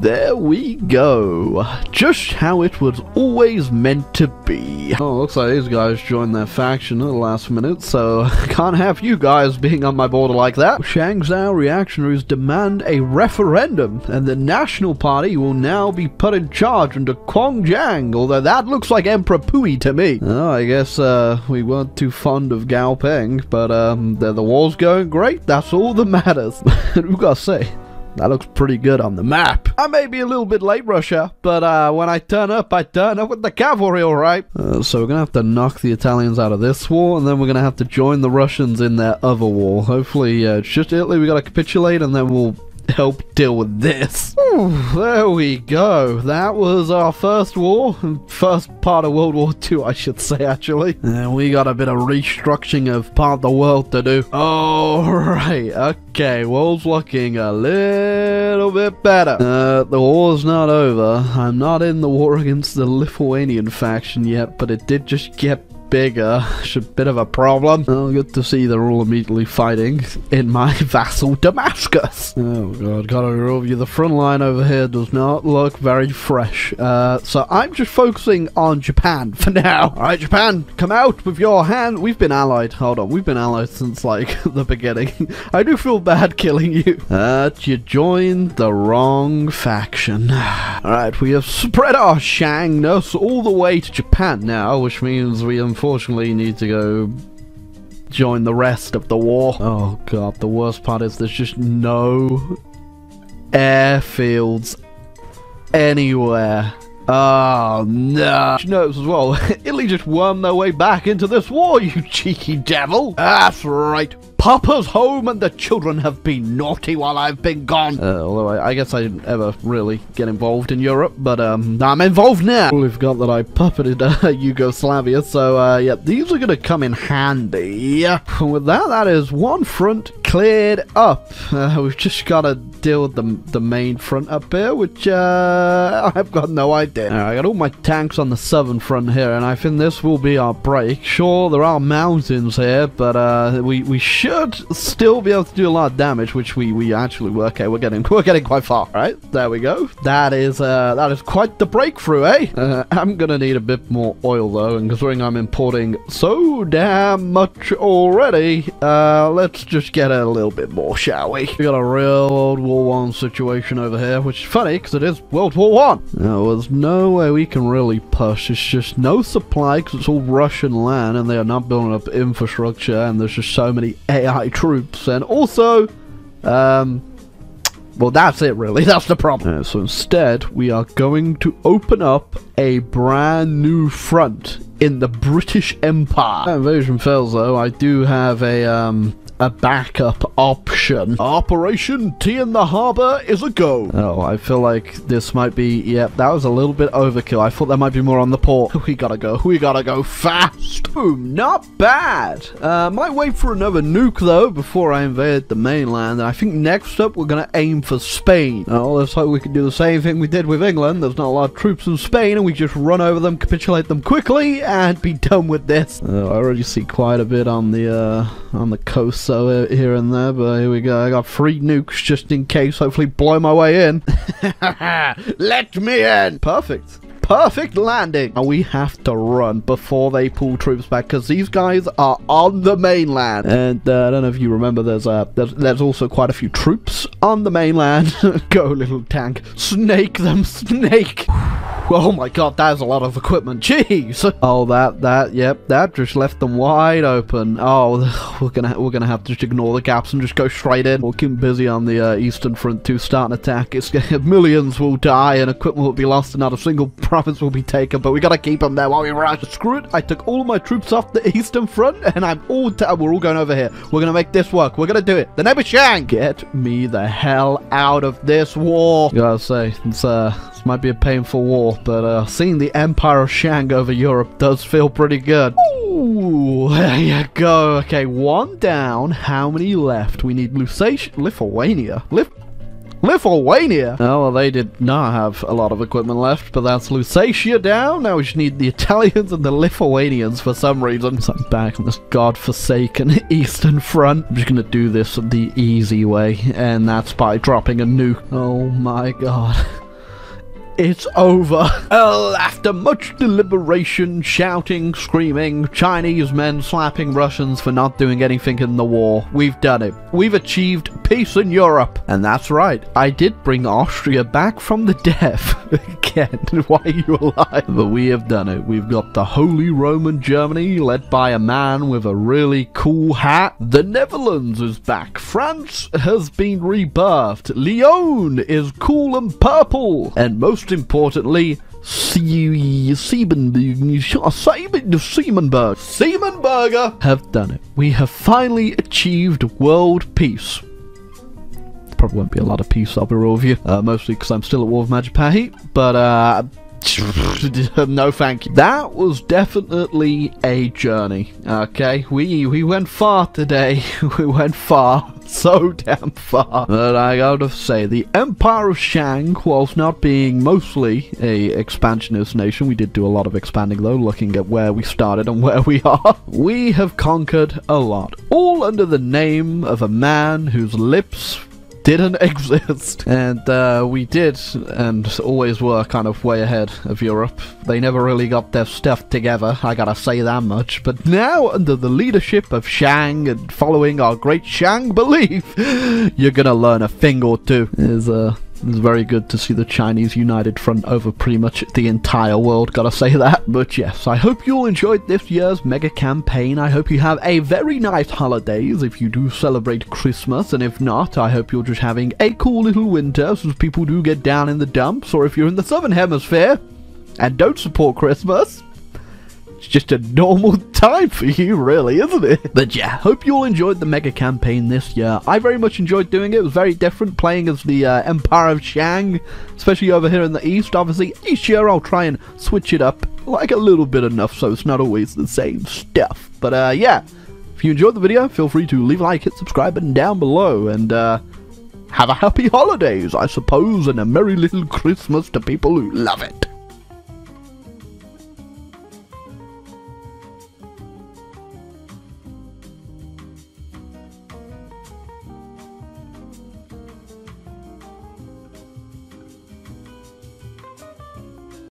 There we go. Just how it was always meant to be. Oh, looks like these guys joined their faction at the last minute, so can't have you guys being on my border like that. Shangzhou reactionaries demand a referendum, and the National Party will now be put in charge under Kwong Jiang, although that looks like Emperor Puyi to me. Oh, I guess uh, we weren't too fond of Gao Peng, but um, the, the war's going great. That's all that matters. Who gotta say? That looks pretty good on the map. I may be a little bit late, Russia, but uh, when I turn up, I turn up with the cavalry, alright? Uh, so we're gonna have to knock the Italians out of this war, and then we're gonna have to join the Russians in their other war. Hopefully, uh, it's just Italy, we gotta capitulate, and then we'll help deal with this. Ooh, there we go. That was our first war. First part of World War II, I should say, actually. And we got a bit of restructuring of part of the world to do. Alright, okay. World's looking a little bit better. Uh, the war's not over. I'm not in the war against the Lithuanian faction yet, but it did just get a bit of a problem. Oh, good to see they're all immediately fighting in my vassal Damascus. Oh god, gotta remove you. The front line over here does not look very fresh. Uh, so I'm just focusing on Japan for now. Alright, Japan, come out with your hand. We've been allied. Hold on, we've been allied since like the beginning. I do feel bad killing you. Uh, you joined the wrong faction. Alright, we have spread our Shangness all the way to Japan now, which means we unfortunately need to go join the rest of the war. Oh god, the worst part is there's just no airfields anywhere. Oh no. She knows as well, Italy just wormed their way back into this war, you cheeky devil. That's right. Papa's home and the children have been naughty while I've been gone. Uh, although I, I, guess I didn't ever really get involved in Europe, but um, I'm involved now. We've got that I puppeted uh, Yugoslavia, so uh, yeah, these are going to come in handy. With that, that is one front cleared up. Uh, we've just got to deal with the, the main front up here, which uh, I've got no idea. Right, I got all my tanks on the southern front here, and I think this will be our break. Sure, there are mountains here, but uh, we, we should still be able to do a lot of damage, which we, we actually were. Okay, we're getting we're getting quite far. Right there we go. That is uh that is quite the breakthrough, eh? Uh, I'm gonna need a bit more oil though, and considering I'm importing so damn much already, uh, let's just get a little bit more, shall we? We got a real World War One situation over here, which is funny because it is World War One. There's no way we can really push. It's just no supply because it's all Russian land, and they are not building up infrastructure, and there's just so many AI troops, and also, um, well, that's it, really. That's the problem. Uh, so instead, we are going to open up a brand new front in the British Empire. That invasion fails, though. I do have a um, a backup option. Operation Tea in the Harbor is a go. Oh, I feel like this might be, yeah, that was a little bit overkill. I thought there might be more on the port. We gotta go. We gotta go fast. Boom, not bad. Uh, might wait for another nuke though before I invade the mainland. And I think next up we're gonna aim for Spain. Oh, let's hope we can do the same thing we did with England. There's not a lot of troops in Spain and we just run over them, capitulate them quickly and be done with this. Uh, I already see quite a bit on the, uh, on the coast so here and there, but here we go. I got three nukes just in case, hopefully blow my way in. Let me in! Perfect. Perfect landing! We have to run before they pull troops back, because these guys are on the mainland. And uh, I don't know if you remember, there's, uh, there's, there's also quite a few troops on the mainland. go, little tank. Snake them, snake! Oh my god, that is a lot of equipment. Jeez. Oh, that that yep, that just left them wide open. Oh, we're gonna we're gonna have to just ignore the gaps and just go straight in. We're keep busy on the uh, eastern front to start an attack. It's millions will die and equipment will be lost and not a single province will be taken. But we gotta keep them there while we rush. Screw it! I took all my troops off the eastern front and I'm all we're all going over here. We're gonna make this work. We're gonna do it. The Shang, get me the hell out of this war. gotta say, it's uh this might be a painful war, but uh, seeing the Empire of Shang over Europe does feel pretty good. Ooh, there you go. Okay, one down. How many left? We need Lusatia, Lithuania. Lith Lithuania? Oh, well, they did not have a lot of equipment left, but that's Lusatia down. Now we just need the Italians and the Lithuanians for some reason. So I'm back on this godforsaken Eastern Front. I'm just gonna do this the easy way, and that's by dropping a nuke. Oh my god. It's over. After much deliberation, shouting, screaming, Chinese men slapping Russians for not doing anything in the war, we've done it. We've achieved peace in Europe. And that's right, I did bring Austria back from the dead. Again, why are you alive? But we have done it. We've got the Holy Roman Germany, led by a man with a really cool hat. The Netherlands is back. France has been rebirthed. Lyon is cool and purple. And most importantly, Siebenberg, Siebenberger have done it. We have finally achieved world peace. Probably won't be a lot of peace, I'll be real with you. Uh, mostly because I'm still at war with Majapahit, but uh, no thank you. That was definitely a journey. Okay, we we went far today. we went far, so damn far. But I gotta say, the Empire of Shang, whilst not being mostly a expansionist nation, we did do a lot of expanding though. Looking at where we started and where we are, we have conquered a lot, all under the name of a man whose lips didn't exist. And uh, we did, and always were kind of way ahead of Europe. They never really got their stuff together, I gotta say that much. But now, under the leadership of Shang and following our great Shang belief, you're gonna learn a thing or two. Is uh it's very good to see the Chinese united front over pretty much the entire world, gotta say that. But yes, I hope you all enjoyed this year's mega campaign. I hope you have a very nice holidays if you do celebrate Christmas, and if not, I hope you're just having a cool little winter since people do get down in the dumps, or if you're in the southern hemisphere and don't support Christmas, it's just a normal time for you, really, isn't it? But yeah, hope you all enjoyed the mega campaign this year. I very much enjoyed doing it. It was very different playing as the uh, Empire of Shang, especially over here in the east. Obviously, each year I'll try and switch it up like a little bit enough so it's not always the same stuff. But uh, yeah, if you enjoyed the video, feel free to leave a like, hit subscribe button down below, and uh, have a happy holidays, I suppose, and a merry little Christmas to people who love it.